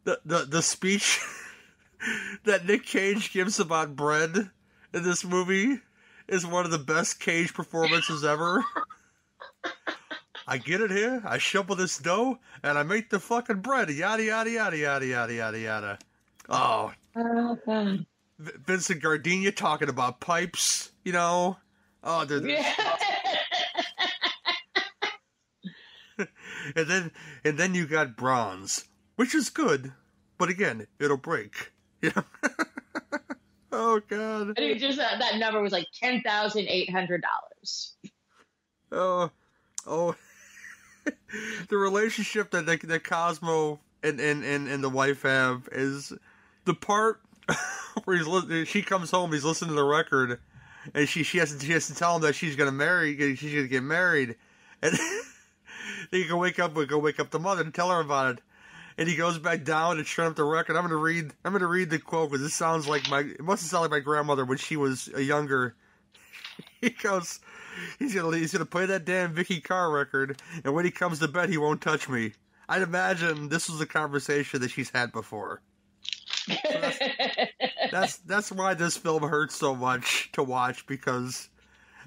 the the the speech (laughs) that Nick Cage gives about bread in this movie is one of the best Cage performances ever. I get it here. I shovel this dough and I make the fucking bread. Yada yada yada yada yada yada yada. Oh, Oh, Vincent Gardenia talking about pipes. You know. Oh, they're, they're (laughs) and then and then you got bronze, which is good, but again, it'll break. (laughs) Yeah. oh god. Think just uh, that number was like ten thousand eight hundred dollars. Oh, oh. (laughs) the relationship that that, that Cosmo and, and, and, and the wife have is the part where he's li- she comes home, he's listening to the record, and she she has to, she has to tell him that she's gonna marry, she's gonna get married, and you can wake up, we go wake up the mother and tell her about it. And he goes back down and turn up the record. I'm gonna read. I'm gonna read the quote because this sounds like my. It must have sounded like my grandmother when she was a younger. (laughs) He goes. He's gonna he's gonna play that damn Vikki Carr record, and when he comes to bed, he won't touch me. I'd imagine this was a conversation that she's had before. So that's, (laughs) that's that's why this film hurts so much to watch because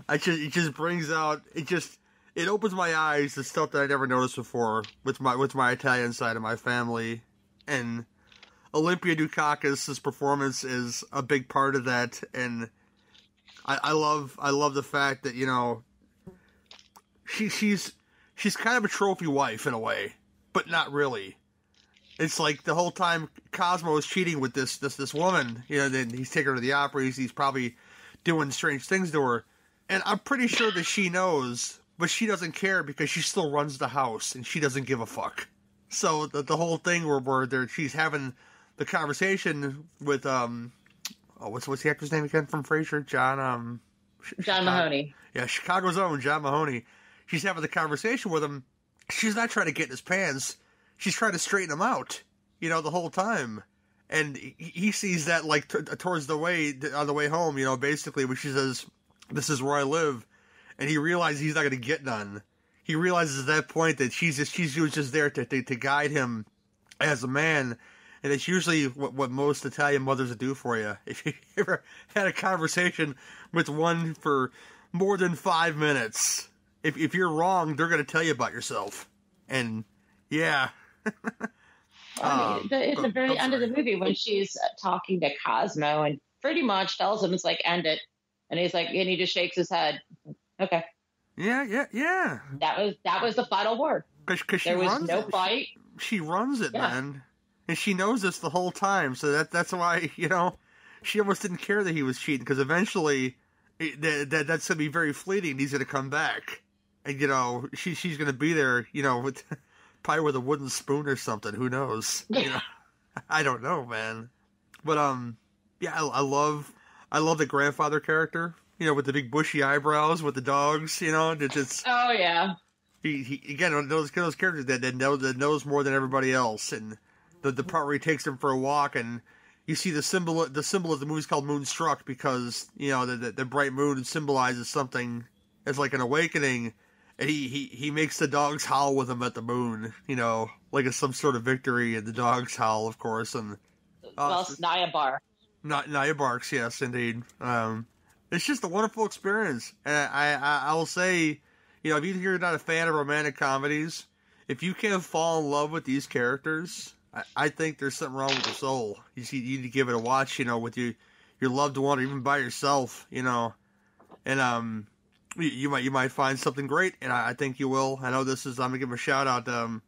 I just it just brings out it just it opens my eyes to stuff that I never noticed before with my with my Italian side of my family and Olympia Dukakis' performance is a big part of that and I, I love I love the fact that you know she she's she's kind of a trophy wife in a way, but not really. It's like the whole time Cosmo is cheating with this this this woman. You know, then he's taking her to the opera. He's, he's probably doing strange things to her, and I'm pretty sure that she knows, but she doesn't care because she still runs the house and she doesn't give a fuck. So the the whole thing where where there she's having the conversation with um oh what's what's the actor's name again from Frasier John um John Mahoney. yeah, Chicago's own John Mahoney. She's having the conversation with him. She's not trying to get in his pants. She's trying to straighten him out. You know, the whole time. And he, he sees that like t- towards the way on the way home. You know, basically when she says, "This is where I live," and he realizes he's not going to get none. He realizes at that point that she's just she's just there to, to to guide him as a man. And it's usually what, what most Italian mothers do for you. (laughs) If you ever had a conversation with one for more than five minutes, if, if you're wrong, they're going to tell you about yourself. And yeah. (laughs) I mean, the, at the Um, very end of the movie, when she's uh, talking to Cosmo and pretty much tells him it's like end it, and he's like, and he just shakes his head. Okay, Yeah, yeah, yeah. that was that was the final word. Because she There was runs no it. fight. She, she runs it, Yeah. man. And she knows this the whole time. So that that's why, (laughs) you know, she almost didn't care that he was cheating because eventually it, that, that that's going to be very fleeting. He's going to come back. And, you know, she she's going to be there, you know, with (laughs) probably with a wooden spoon or something. Who knows? (laughs) You know, I don't know, man. But, um, yeah, I, I love, I love the grandfather character, you know, with the big bushy eyebrows with the dogs, you know, it's, it's Oh yeah, he, he again those those characters that, that knows that knows more than everybody else, and the the part where he takes him for a walk, and you see the symbol the symbol of the movie's called Moonstruck because you know the the, the bright moon symbolizes something as like an awakening, and he, he he makes the dogs howl with him at the moon, you know, like it's some sort of victory, and the dogs howl, of course, and Oh, well, it's- Naya Bar. Not Nia Barks, yes, indeed. Um, it's just a wonderful experience, and I, I, I will say, you know, if you're not a fan of romantic comedies, if you can't fall in love with these characters, I, I think there's something wrong with your soul. You, see, you need to give it a watch, you know, with your your loved one, or even by yourself, you know, and um, you, you might you might find something great, and I, I think you will. I know this is I'm gonna give a shout out. Um,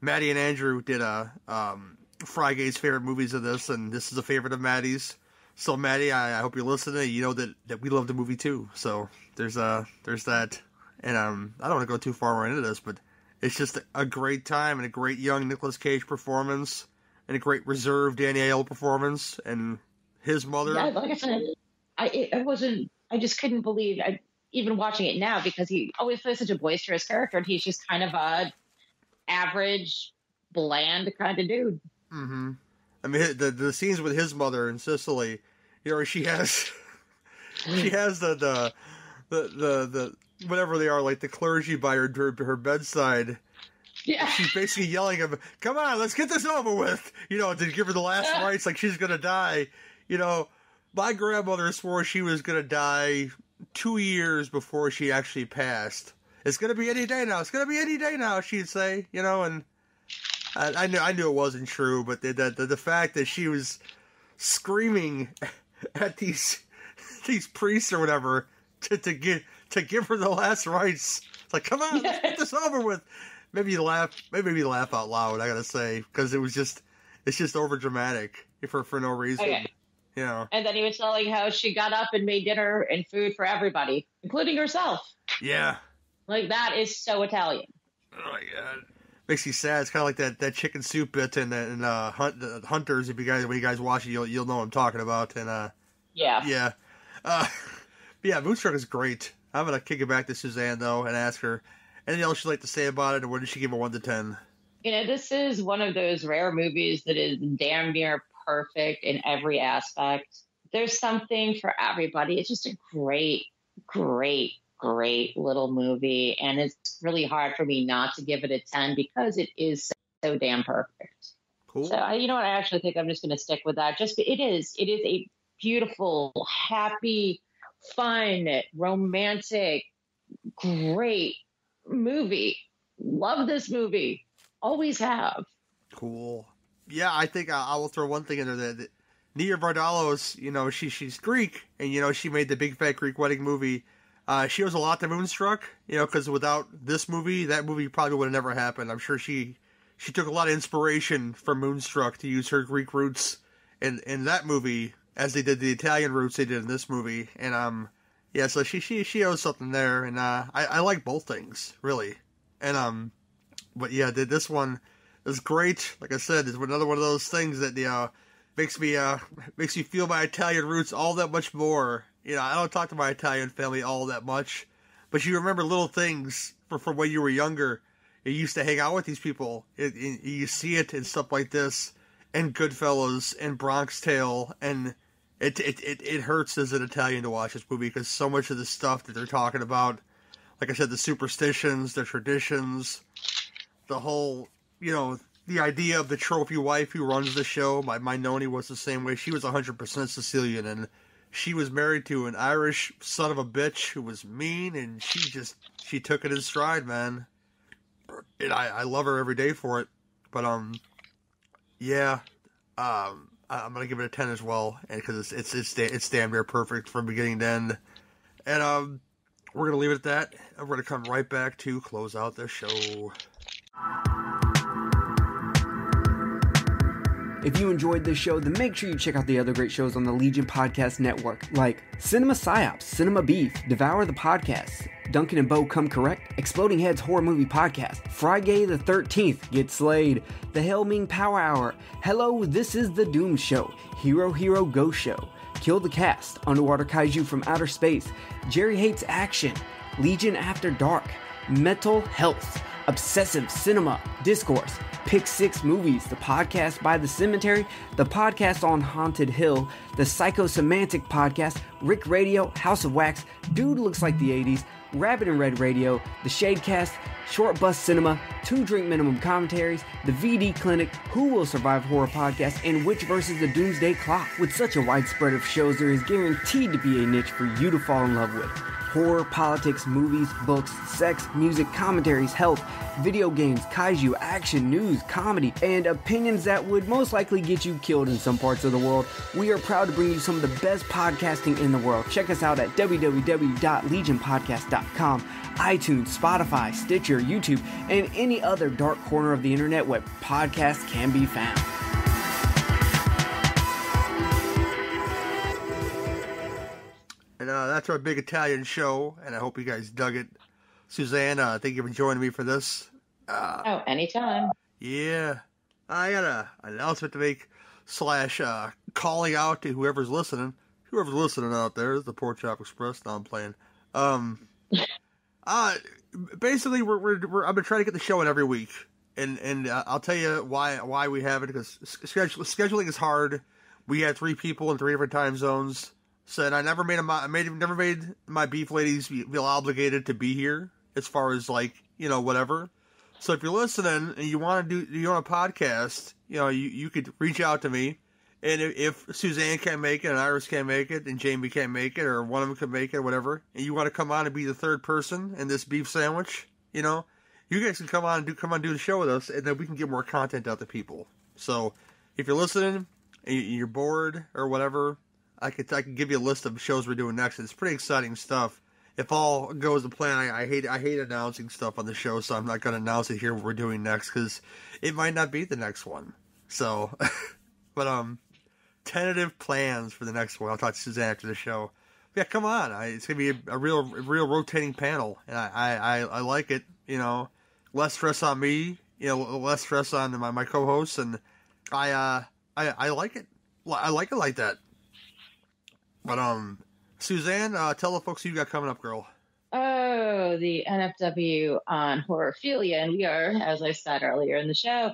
Maddie and Andrew did a um, Frygate's favorite movies of this, and this is a favorite of Maddie's. So Maddie, I, I hope you're listening. You know that, that we love the movie too. So there's uh there's that, and um I don't want to go too far into this, but it's just a great time and a great young Nicolas Cage performance and a great reserved Danny Aiello performance and his mother. Yeah, like I said, I it, I wasn't. I just couldn't believe. I even watching it now because he always plays such a boisterous character, and he's just kind of a average, bland kind of dude. Mm-hmm. I mean, the the scenes with his mother in Sicily, you know, she has (laughs) she has the the the the, the whatever they are, like the clergy by her her, her bedside. Yeah. She's basically yelling at him, "Come on, let's get this over with." You know, to give her the last rites, like she's gonna die. You know, my grandmother swore she was gonna die two years before she actually passed. It's gonna be any day now. It's gonna be any day now. She'd say, you know, and I, I knew I knew it wasn't true, but the, the the fact that she was screaming (laughs) at these (laughs) these priests or whatever to to give to give her the last rites. It's like, come on, let's get this (laughs) over with. Maybe you laugh. Maybe you laugh out loud. I gotta say because it was just it's just over dramatic for for no reason. Okay. You know. And then he was telling how she got up and made dinner and food for everybody, including herself. Yeah. Like that is so Italian. Oh my god. Makes you sad. It's kind of like that, that chicken soup bit in, in uh, Hunt, uh, Hunters. If you guys when you guys watch it, you'll you'll know what I'm talking about. And uh, Yeah. yeah, uh, (laughs) but yeah, Moonstruck is great. I'm gonna kick it back to Suzanne though and ask her anything else she'd like to say about it, or what did she give a one to ten? You know, this is one of those rare movies that is damn near perfect in every aspect. There's something for everybody. It's just a great, great, great little movie. And it's really hard for me not to give it a 10 because it is so, damn perfect. Cool. So, I, you know what? I actually think I'm just going to stick with that. Just it is. It is a beautiful, happy, fun, romantic, great movie. Love this movie. Always have. Cool. Yeah, I think I, I will throw one thing in there that, that Nia Vardalos, you know, she she's Greek, and you know she made the Big Fat Greek Wedding movie. Uh, she owes a lot to Moonstruck, you know, because without this movie, that movie probably would have never happened. I'm sure she she took a lot of inspiration from Moonstruck to use her Greek roots in in that movie as they did the Italian roots they did in this movie, and um, yeah, so she she she owes something there, and uh, I I like both things really, and um, but yeah, did this one is great. Like I said, it's another one of those things that you know makes me uh makes me feel my Italian roots all that much more. You know, I don't talk to my Italian family all that much, but you remember little things from, from when you were younger. You used to hang out with these people. It, it, you see it in stuff like this, and Goodfellas, and Bronx Tale, and it it, it it hurts as an Italian to watch this movie because so much of the stuff that they're talking about, like I said, the superstitions, the traditions, the whole you know the idea of the trophy wife who runs the show. My my noni was the same way. She was 100% Sicilian, and she was married to an Irish son of a bitch who was mean, and she just she took it in stride, man. And I I love her every day for it. But um, yeah, um, I'm gonna give it a 10 as well, and because it's it's it's it's damn near perfect from beginning to end. And um, we're gonna leave it at that. And we're gonna come right back to close out the show. If you enjoyed this show, then make sure you check out the other great shows on the Legion Podcast Network, like Cinema Psyops, Cinema Beef, Devour the Podcast, Duncan and Bo Come Correct, Exploding Heads Horror Movie Podcast, Friday the 13th, Get Slayed, The Helming Power Hour, Hello, This is the Doom Show, Hero Hero Go Show, Kill the Cast, Underwater Kaiju from Outer Space, Jerry Hates Action, Legion After Dark, Mental Health, Obsessive Cinema, Discourse, Pick Six Movies, the podcast by The Cemetery, the podcast on Haunted Hill, the Psychosemantic podcast, Rick Radio, House of Wax, Dude Looks Like the 80s, Rabbit and Red Radio, The Shadecast, Short Bus Cinema, Two Drink Minimum Commentaries, The VD Clinic, Who Will Survive Horror Podcast, and Which versus the Doomsday Clock. With such a wide spread of shows, there is guaranteed to be a niche for you to fall in love with. Horror, politics, movies, books, sex, music, commentaries, health, video games, kaiju, action, news, comedy, and opinions that would most likely get you killed in some parts of the world. We are proud to bring you some of the best podcasting in the world. Check us out at www.legionpodcast.com, iTunes, Spotify, Stitcher, YouTube, and any other dark corner of the internet where podcasts can be found. And uh, that's our big Italian show, and I hope you guys dug it. Suzanne, uh, thank you for joining me for this. Uh, oh, anytime. Yeah. I got a, an announcement to make, slash, uh, calling out to whoever's listening. Whoever's listening out there is the Pork Chop Express. Now I'm playing. Um, (laughs) uh, basically, we're, we're, we're, I've been trying to get the show in every week. And, and uh, I'll tell you why, why we have it, because schedule, scheduling is hard. We had three people in three different time zones. So, and I never made a, I made, never made my beef ladies feel obligated to be here as far as like, you know, whatever. So if you're listening and you want to do, you want a podcast, you know, you, you could reach out to me. And if, if Suzanne can't make it and Iris can't make it and Jamie can't make it or one of them can make it or whatever, and you want to come on and be the third person in this beef sandwich, you know, you guys can come on and do, come on and do the show with us and then we can get more content out to people. So if you're listening and you're bored or whatever, I could, I can give you a list of shows we're doing next. It's pretty exciting stuff if all goes to plan, I, I, hate I hate announcing stuff on the show, so I'm not going to announce it here what we're doing next because it might not be the next one. So, (laughs) but um, tentative plans for the next one. I'll talk to Suzanne after the show. Yeah, come on, I, it's gonna be a, a real a real rotating panel, and I, I, I like it. You know, less stress on me. You know, less stress on my, my co-hosts, and I uh I I like it. I like it like that. But um, Suzanne, uh, tell the folks who you got coming up, girl. Oh, the NFW on Horrorphilia, and we are, as I said earlier in the show,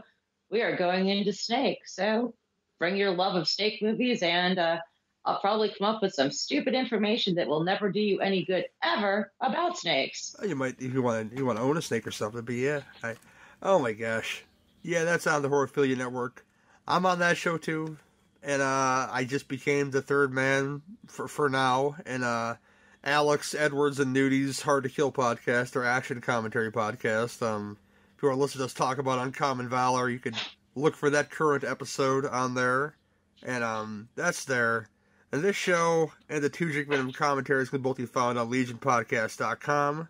we are going into Snake. So bring your love of snake movies, and uh, I'll probably come up with some stupid information that will never do you any good ever about snakes. You might, if you want to, you want to own a snake or something. But yeah, I, oh my gosh, yeah, that's on the Horrorphilia Network. I'm on that show too and uh, I just became the third man for for now. And uh, Alex Edwards and Nudies Hard to Kill podcast or action commentary podcast. Um, if you want to listen to us talk about Uncommon Valor, you could look for that current episode on there, and um, that's there. And this show and the two drink minimum commentaries can both be found on LegionPodcast.com.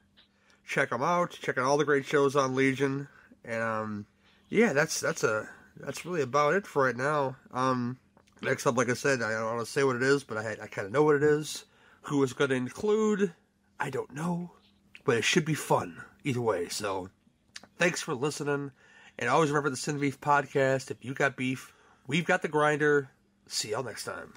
Check them out. Check out all the great shows on Legion, and um, yeah, that's that's a that's really about it for right now. Um, Next up, like I said, I don't want to say what it is, but I, I kind of know what it is. Who is going to include? I don't know. But it should be fun either way. So thanks for listening. And always remember the Cinema Beef podcast. If you got beef, we've got the grinder. See y'all next time.